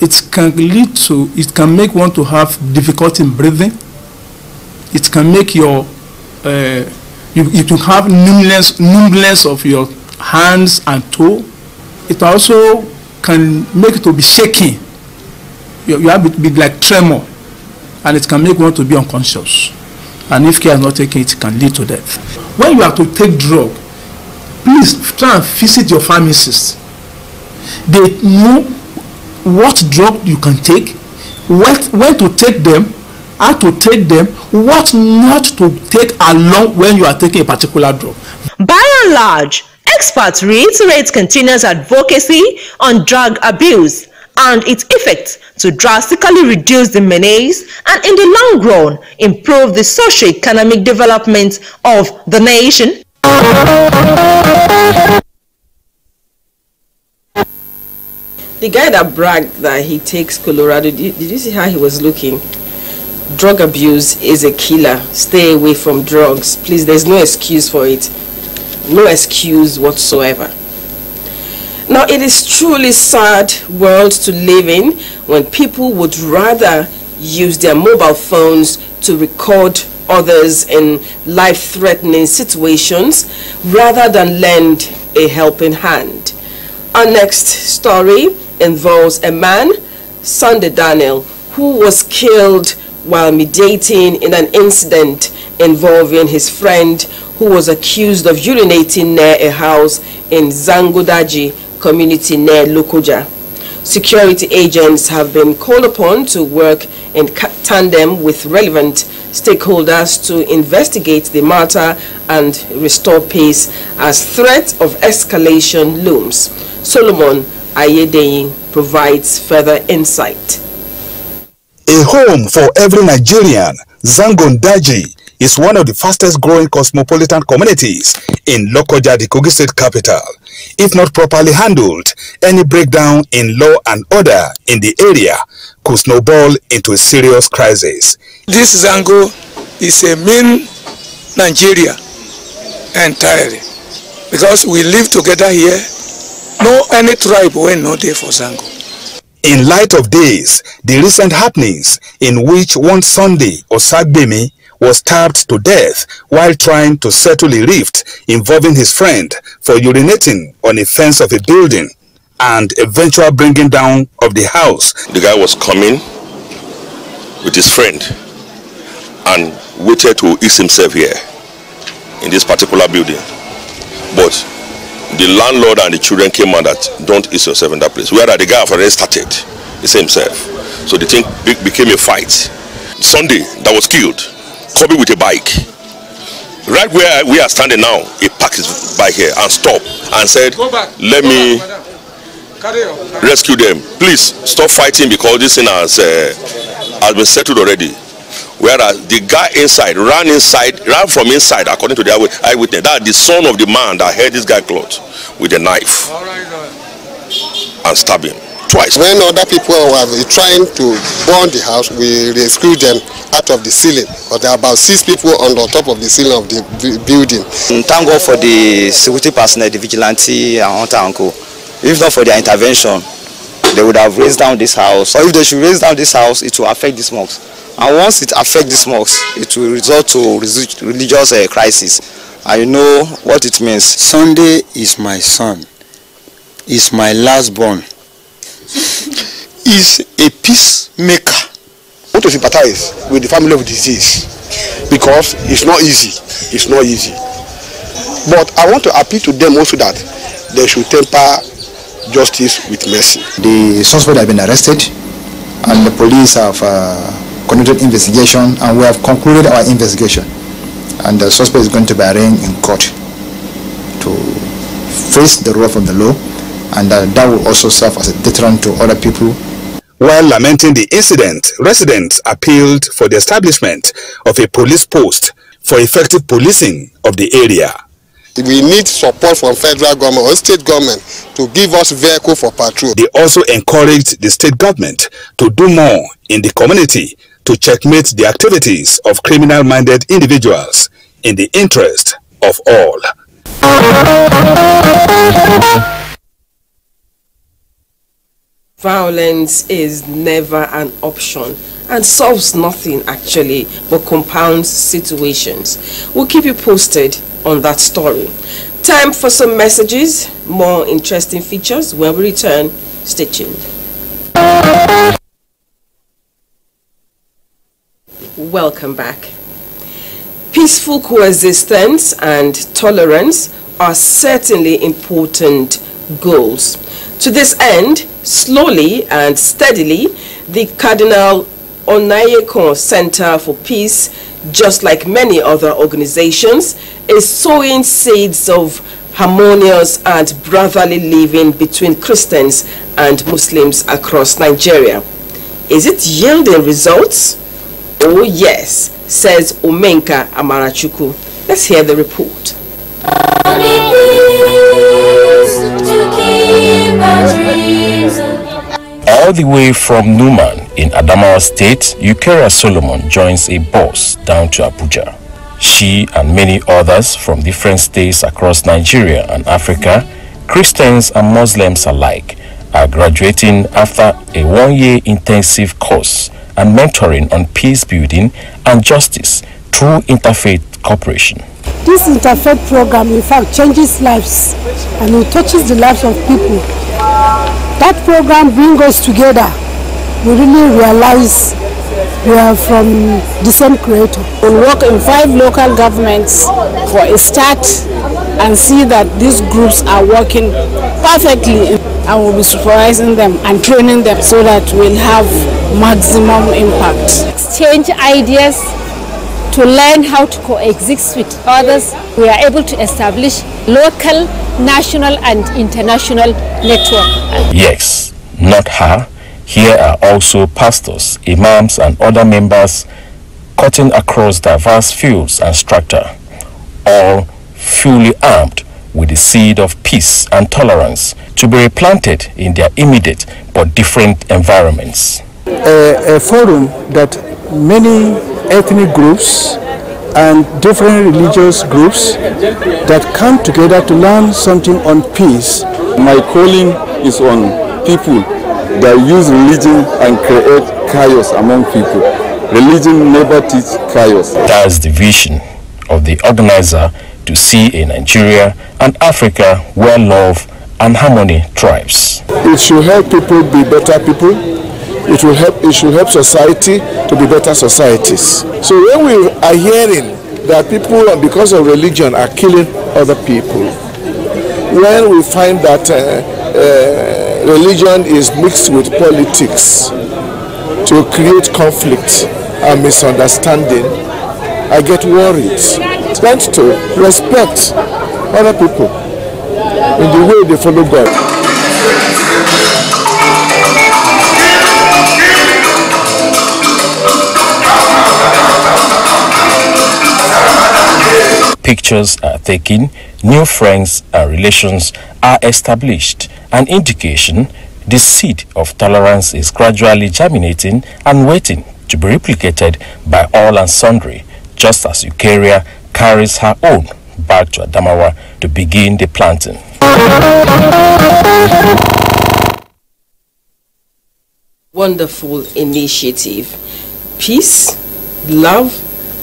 it can lead to, it can make one to have difficulty in breathing. It can make your, uh, you, you can have numbness, numbness of your hands and toe. It also can make it to be shaking. You, you have it be like tremor, and it can make one to be unconscious. And if care is not taken, it can lead to death. When you are to take drug, please try and visit your pharmacist. They know what drug you can take, what, when to take them, how to take them, what not to take along when you are taking a particular drug. By and large, experts reiterate continuous advocacy on drug abuse and its effects to drastically reduce the menace and in the long run improve the socio-economic development of the nation. The guy that bragged that he takes Colorado, did you, did you see how he was looking? Drug abuse is a killer. Stay away from drugs. Please, there's no excuse for it. No excuse whatsoever. Now, it is truly sad world to live in when people would rather use their mobile phones to record others in life-threatening situations rather than lend a helping hand. Our next story involves a man, Sunday Daniel, who was killed while mediating in an incident involving his friend who was accused of urinating near a house in Zangodaji community near Lokoja. Security agents have been called upon to work in tandem with relevant stakeholders to investigate the matter and restore peace as threat of escalation looms. Solomon Ayedeyin provides further insight. A home for every Nigerian, Zangondaji is one of the fastest growing cosmopolitan communities in Lokoja, the Kogi State capital. If not properly handled, any breakdown in law and order in the area could snowball into a serious crisis. This Zango is a main Nigeria entirely because we live together here. No any tribe will not there for Zango. In light of this, the recent happenings in which one Sunday Osagbemi was stabbed to death while trying to settle a rift involving his friend for urinating on a fence of a building and eventual bringing down of the house. The guy was coming with his friend and waited to ease himself here in this particular building. But the landlord and the children came out that don't eat yourself in that place. Where the guy already started, he said himself. So the thing became a fight. Sunday, that was killed, coming with a bike. Right where we are standing now, he parked his bike here and stopped and said, let me rescue them. Please stop fighting because this thing has, uh, has been settled already. Whereas the guy inside ran inside, ran from inside, according to the eyewitness. That the son of the man that held this guy clothes with a knife and stabbed him twice. When other people were trying to burn the house, we rescued them out of the ceiling. But there are about six people on the top of the ceiling of the building. Thank God for the security personnel, the vigilante and hunter uncle. If not for their intervention, they would have raised down this house. Or if they should raise down this house, it will affect this mosque. And once it affects this mosque, it will result to religious uh, crisis. And you know what it means. Sunday is my son. Is my last born. Is a peacemaker. I want to sympathize with the family of disease because it's not easy. It's not easy. But I want to appeal to them also that they should temper justice with mercy. The suspect have been arrested and the police have uh, conducted investigation and we have concluded our investigation and the suspect is going to be arraigned in court to face the wrath of the law and uh, that will also serve as a deterrent to other people. While lamenting the incident, residents appealed for the establishment of a police post for effective policing of the area. We need support from federal government or state government to give us vehicle for patrol. They also encouraged the state government to do more in the community to checkmate the activities of criminal-minded individuals in the interest of all. Violence is never an option and solves nothing actually but compounds situations. We'll keep you posted on that story. Time for some messages, more interesting features when we return. Stay tuned. Welcome back. Peaceful coexistence and tolerance are certainly important goals. To this end, slowly and steadily, the Cardinal Onaiyekan Center for Peace, just like many other organizations, is sowing seeds of harmonious and brotherly living between Christians and Muslims across Nigeria. Is it yielding results? Oh yes, says Omenka Amarachuku. Let's hear the report. All the way from Numan in Adamawa State, Eukaria Solomon joins a bus down to Abuja. She and many others from different states across Nigeria and Africa, Christians and Muslims alike, are graduating after a one-year intensive course and mentoring on peace building and justice through interfaith cooperation. This interfaith program, in fact, changes lives and it touches the lives of people. That program brings us together. We really realize we are from the same creator. We'll work in five local governments for a start and see that these groups are working perfectly and we'll be supervising them and training them so that we'll have maximum impact. Exchange ideas to learn how to coexist with others. We are able to establish local, national and international network. Yes, not her. Here are also pastors, imams and other members cutting across diverse fields and strata, all fully armed with the seed of peace and tolerance to be replanted in their immediate but different environments. A, a forum that many ethnic groups and different religious groups that come together to learn something on peace. My calling is on people that use religion and create chaos among people. Religion never teach chaos. That's the vision of the organizer to see a Nigeria and Africa where love and harmony thrives. It should help people be better people. It will help. It should help society to be better societies. So when we are hearing that people, because of religion, are killing other people, when we find that uh, uh, religion is mixed with politics to create conflict and misunderstanding, I get worried. Tend to respect other people in the way they follow God. Pictures are taken, new friends and relations are established, an indication the seed of tolerance is gradually germinating and waiting to be replicated by all and sundry, just as Eukaria carries her own back to Adamawa to begin the planting. Wonderful initiative. Peace, love,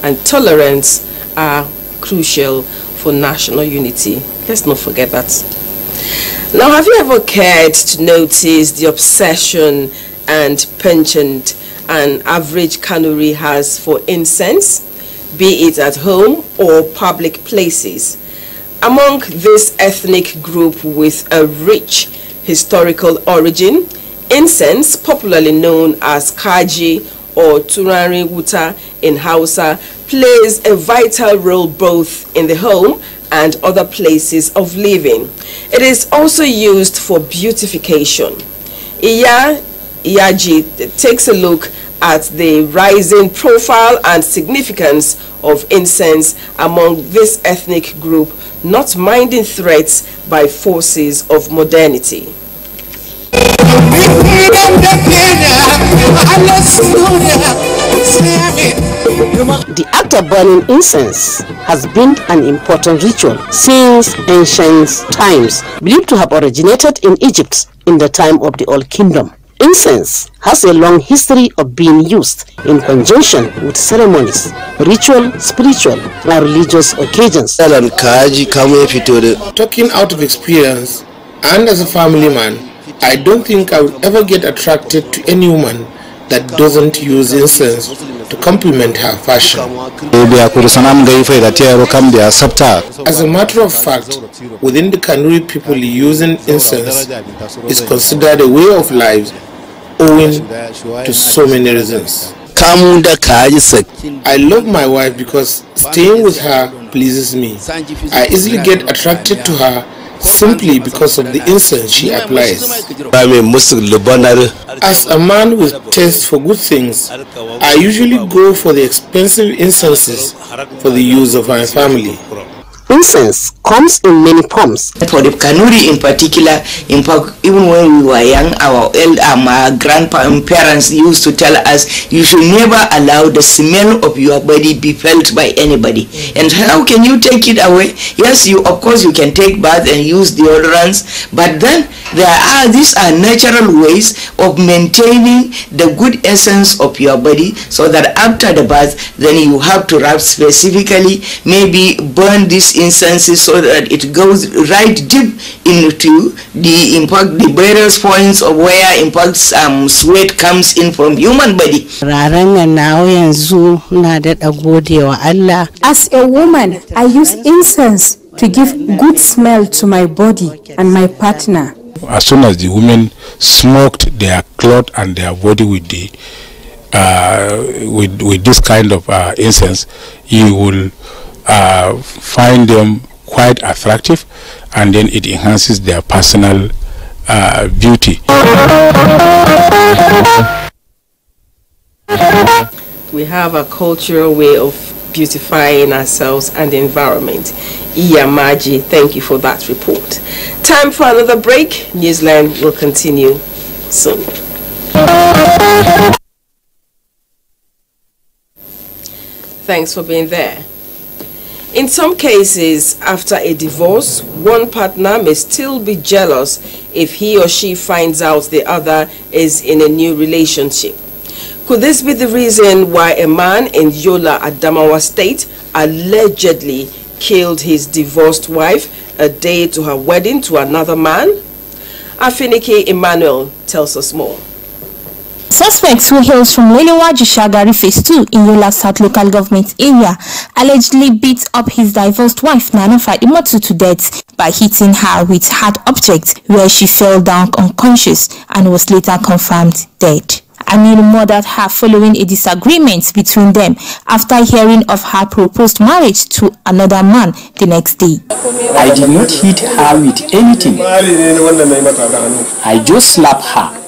and tolerance are crucial for national unity. Let's not forget that. Now, have you ever cared to notice the obsession and penchant an average Kanuri has for incense, be it at home or public places? Among this ethnic group with a rich historical origin, incense, popularly known as kaji or turari wuta in Hausa, plays a vital role both in the home and other places of living. It is also used for beautification. Iya Iyaji takes a look at the rising profile and significance of incense among this ethnic group, not minding threats by forces of modernity. The act of burning incense has been an important ritual since ancient times, believed to have originated in Egypt in the time of the Old Kingdom. Incense has a long history of being used in conjunction with ceremonies, ritual, spiritual, and religious occasions. Talking out of experience and as a family man, I don't think I would ever get attracted to any woman that doesn't use incense to complement her fashion. As a matter of fact, within the Kanuri people using incense is considered a way of life owing to so many reasons. I love my wife because staying with her pleases me. I easily get attracted to her simply because of the incense she applies. As a man with taste for good things, I usually go for the expensive incenses for the use of my family. Incense comes in many forms. For the Kanuri in particular, in fact, even when we were young, our elder, um, our grandparents used to tell us, you should never allow the smell of your body be felt by anybody. And how can you take it away? Yes, you of course you can take bath and use deodorants, but then there are these are natural ways of maintaining the good essence of your body, so that after the bath, then you have to rub specifically, maybe burn this incenses so that it goes right deep into the impact the various points of where impact um, sweat comes in from human body. As a woman, I use incense to give good smell to my body and my partner. As soon as the women smoked their cloth and their body with the uh, with with this kind of uh, incense, you will uh, find them quite attractive and then it enhances their personal uh, beauty. We have a cultural way of beautifying ourselves and the environment. Iyamaji, thank you for that report. Time for another break. Newsline will continue soon. Thanks for being there. In some cases, after a divorce, one partner may still be jealous if he or she finds out the other is in a new relationship. Could this be the reason why a man in Yola, Adamawa State, allegedly killed his divorced wife a day to her wedding to another man? Afinike Emmanuel tells us more. Suspect who hails from Lelewaji Shagari Phase 2 in Yola South Local Government Area allegedly beat up his divorced wife Nana Fadimotu to death by hitting her with hard objects where she fell down unconscious and was later confirmed dead. Aminu murdered her following a disagreement between them after hearing of her proposed marriage to another man the next day. I did not hit her with anything. I just slapped her.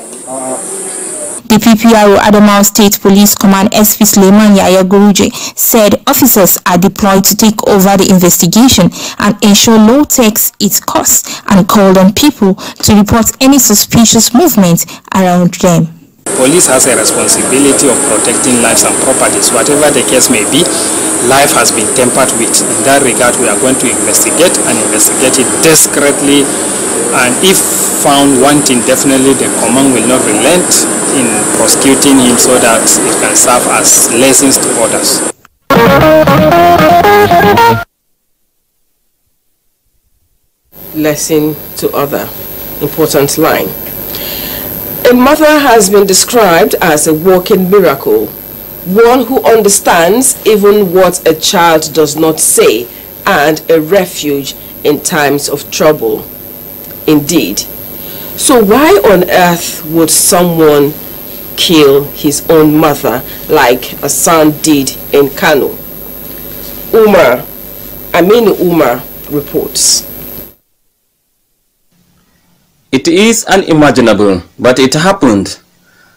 The PPRO Adamawa State Police Command SP Suleiman Yahaya Nguroje said officers are deployed to take over the investigation and ensure law takes its course and called on people to report any suspicious movement around them. Police has a responsibility of protecting lives and properties. Whatever the case may be, life has been tampered with. In that regard, we are going to investigate and investigate it discreetly. And if found wanting, definitely the command will not relent in prosecuting him so that it can serve as lessons to others. Lesson to other. Important line. A mother has been described as a walking miracle, one who understands even what a child does not say, and a refuge in times of trouble. Indeed. So why on earth would someone kill his own mother like a son did in Kano? Umar, Aminu Umar reports. It is unimaginable, but it happened.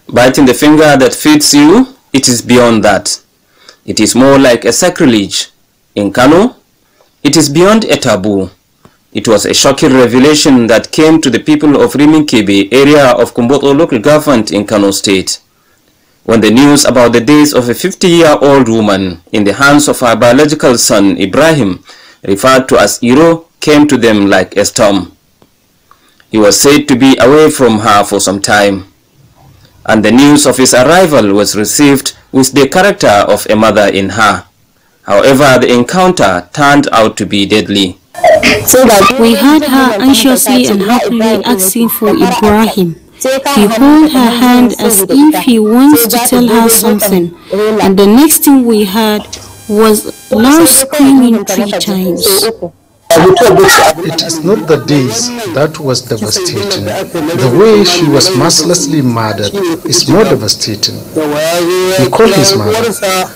Biting the finger that feeds you, it is beyond that. It is more like a sacrilege. In Kano, it is beyond a taboo. It was a shocking revelation that came to the people of Riminkebe area of Kumbotso local government in Kano state. When the news about the death of a 50-year-old woman in the hands of her biological son Ibrahim, referred to as Iro, came to them like a storm. He was said to be away from her for some time, and the news of his arrival was received with the character of a mother in her. However, the encounter turned out to be deadly. So that we heard her anxiously and happily asking for Ibrahim. He held her hand as if he wants to tell her something, and the next thing we heard was loud screaming three times. It is not the days that was devastating. The way she was mercilessly murdered is more devastating. He called his mother,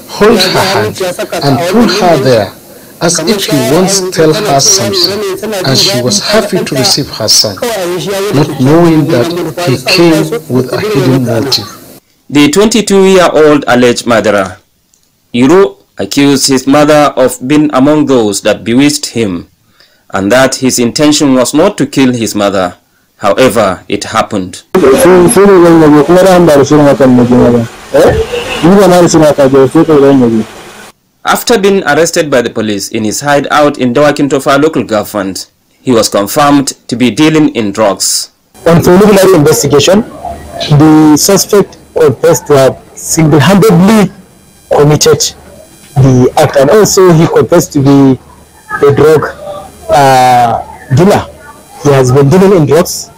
hold her hand, and pull her there as if he wants to tell her something, and she was happy to receive her son, not knowing that he came with a hidden motive. The 22-year-old alleged murderer, Iro, accused his mother of being among those that bewitched him, and that his intention was not to kill his mother. However, it happened. After being arrested by the police in his hideout in Dawakin Tofa local government, he was confirmed to be dealing in drugs. On preliminary investigation, the suspect confessed to have single-handedly committed the act and also he confessed to be a drug uh, dealer. He has been dealing in drugs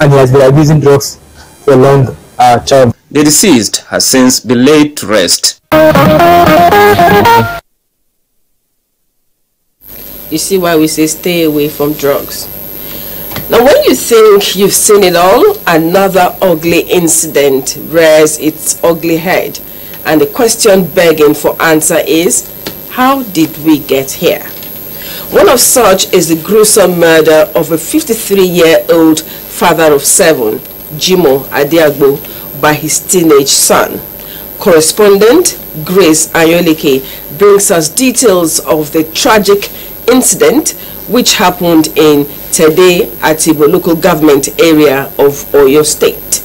and he has been abusing drugs for a long uh, time. The deceased has since been laid to rest. You see why we say stay away from drugs. Now, when you think you've seen it all, another ugly incident rears its ugly head. And the question begging for answer is, how did we get here? One of such is the gruesome murder of a 53-year-old father of seven, Jimo Adeagbo, by his teenage son. Correspondent Grace Ayolike brings us details of the tragic incident which happened in Tede Atisbo local government area of Oyo State.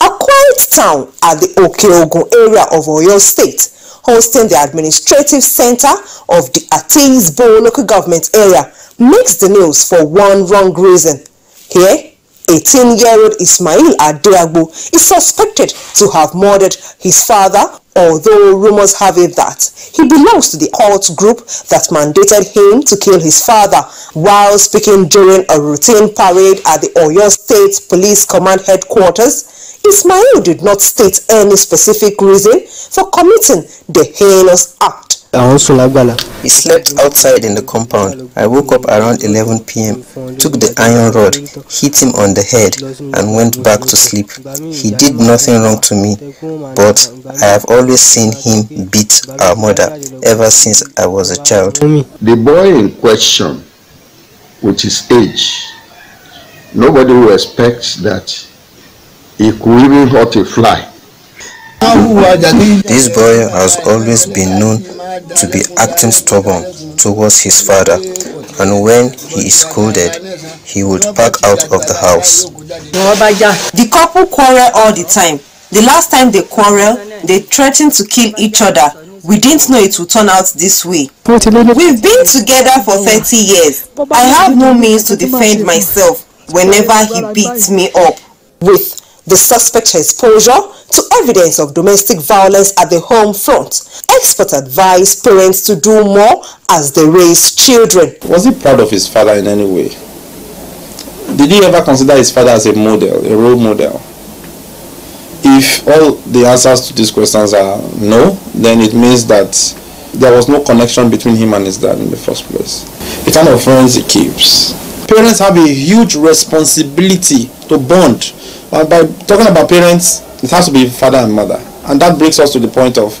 A quiet town at the Okeogun area of Oyo State, hosting the administrative center of the Atisbo local government area, makes the news for one wrong reason. Here, 18-year-old Ismail Adeagbo is suspected to have murdered his father, although rumors have it that he belongs to the cult group that mandated him to kill his father. While speaking during a routine parade at the Oyo State Police Command headquarters, Ismail did not state any specific reason for committing the heinous act. He slept outside in the compound. I woke up around 11 p.m., took the iron rod, hit him on the head, and went back to sleep. He did nothing wrong to me, but I have always seen him beat our mother ever since I was a child. The boy in question, with his age, nobody will expect that he could even hurt a fly. This boy has always been known to be acting stubborn towards his father and when he is scolded, he would back out of the house. The couple quarrel all the time. The last time they quarrel, they threatened to kill each other. We didn't know it would turn out this way. We've been together for 30 years. I have no means to defend myself whenever he beats me up. With the suspect's exposure to evidence of domestic violence at the home front. Experts advise parents to do more as they raise children. Was he proud of his father in any way? Did he ever consider his father as a model, a role model? If all the answers to these questions are no, then it means that there was no connection between him and his dad in the first place. The kind of friends he keeps. Parents have a huge responsibility to bond. And by talking about parents, it has to be father and mother. And that brings us to the point of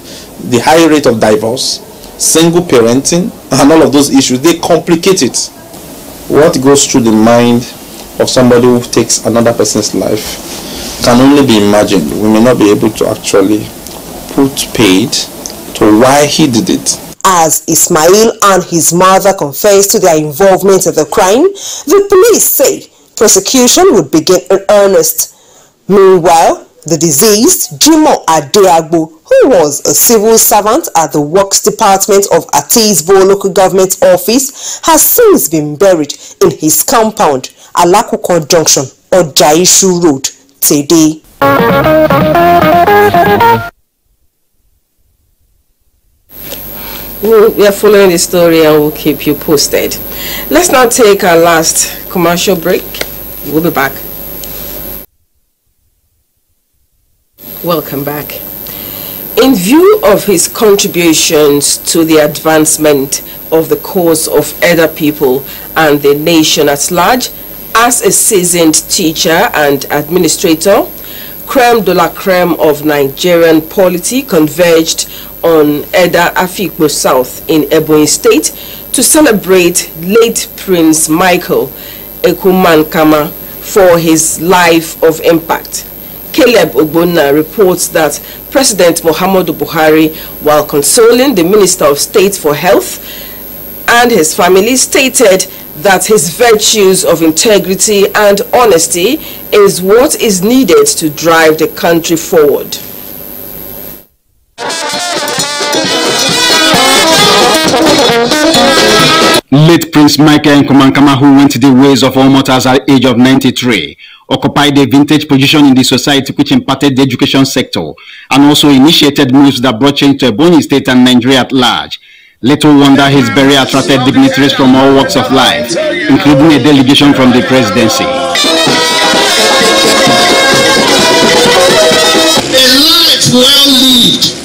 the high rate of divorce, single parenting, and all of those issues. They complicate it. What goes through the mind of somebody who takes another person's life can only be imagined. We may not be able to actually put paid to why he did it. As Ismail and his mother confessed to their involvement in the crime, the police say prosecution would begin in earnest. Meanwhile, the deceased, Jimo Adeagbo, who was a civil servant at the Works Department of Atisbo Local Government Office, has since been buried in his compound, Alakukon Junction, Ojaishu Road, today. We are following the story and we'll keep you posted. Let's now take our last commercial break. We'll be back. Welcome back. In view of his contributions to the advancement of the cause of other people and the nation at large, as a seasoned teacher and administrator, creme de la creme of Nigerian polity converged on Edda Afikpo South in Ebonyi State to celebrate late Prince Michael Ekumankama for his life of impact. Caleb Ogbonna reports that President Muhammadu Buhari, while consoling the Minister of State for Health and his family, stated that his virtues of integrity and honesty is what is needed to drive the country forward. Late Prince Michael Ekumankama, who went the ways of all mortals at the age of 93, occupied a vintage position in the society which impacted the education sector and also initiated moves that brought change to Ebonyi State and Nigeria at large. Little wonder his burial attracted dignitaries from all walks of life, including a delegation from the presidency. A life well lived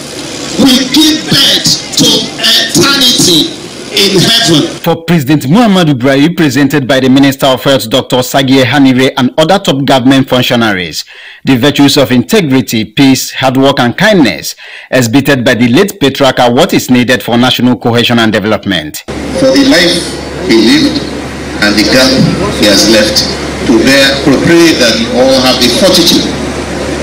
will give birth to eternity in heaven. For President Muhammadu Buhari, presented by the Minister of Health Dr. Sagie Hanire and other top government functionaries, the virtues of integrity, peace, hard work and kindness, exhibited by the late patriarch are what is needed for national cohesion and development. For the life he lived and the gap he has left to bear, pray that you all have the fortitude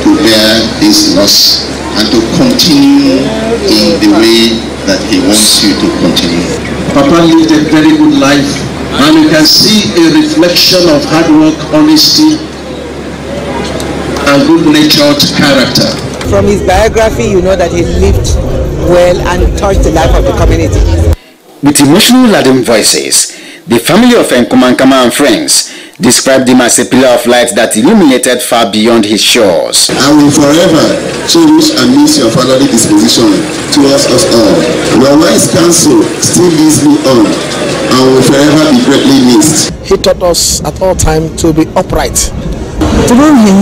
to bear this loss and to continue in the way that he wants you to continue. Papa lived a very good life and you can see a reflection of hard work, honesty and good-natured character. From his biography, you know that he lived well and touched the life of the community. With emotional laden voices, the family of Ekumankama and friends described him as a pillar of light that illuminated far beyond his shores. I will forever cherish and miss your fatherly disposition towards us all. Your wise counsel still leads me on and will forever be greatly missed. He taught us at all times to be upright. Through him,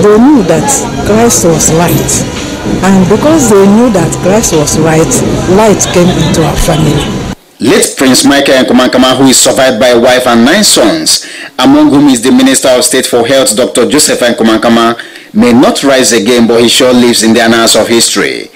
they knew that Christ was light. And because they knew that Christ was right, light came into our family. Late Prince Michael Nkumankama, who is survived by a wife and nine sons, among whom is the Minister of State for Health, Dr. Joseph Nkumankama, may not rise again, but he sure lives in the annals of history.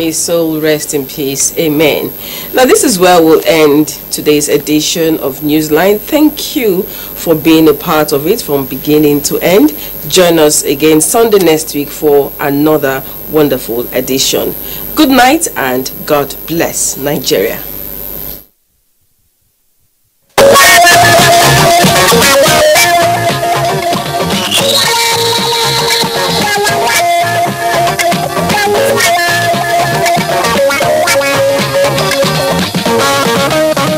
May soul rest in peace. Amen. Now, this is where we'll end today's edition of Newsline. Thank you for being a part of it from beginning to end. Join us again Sunday next week for another wonderful edition. Good night and God bless Nigeria.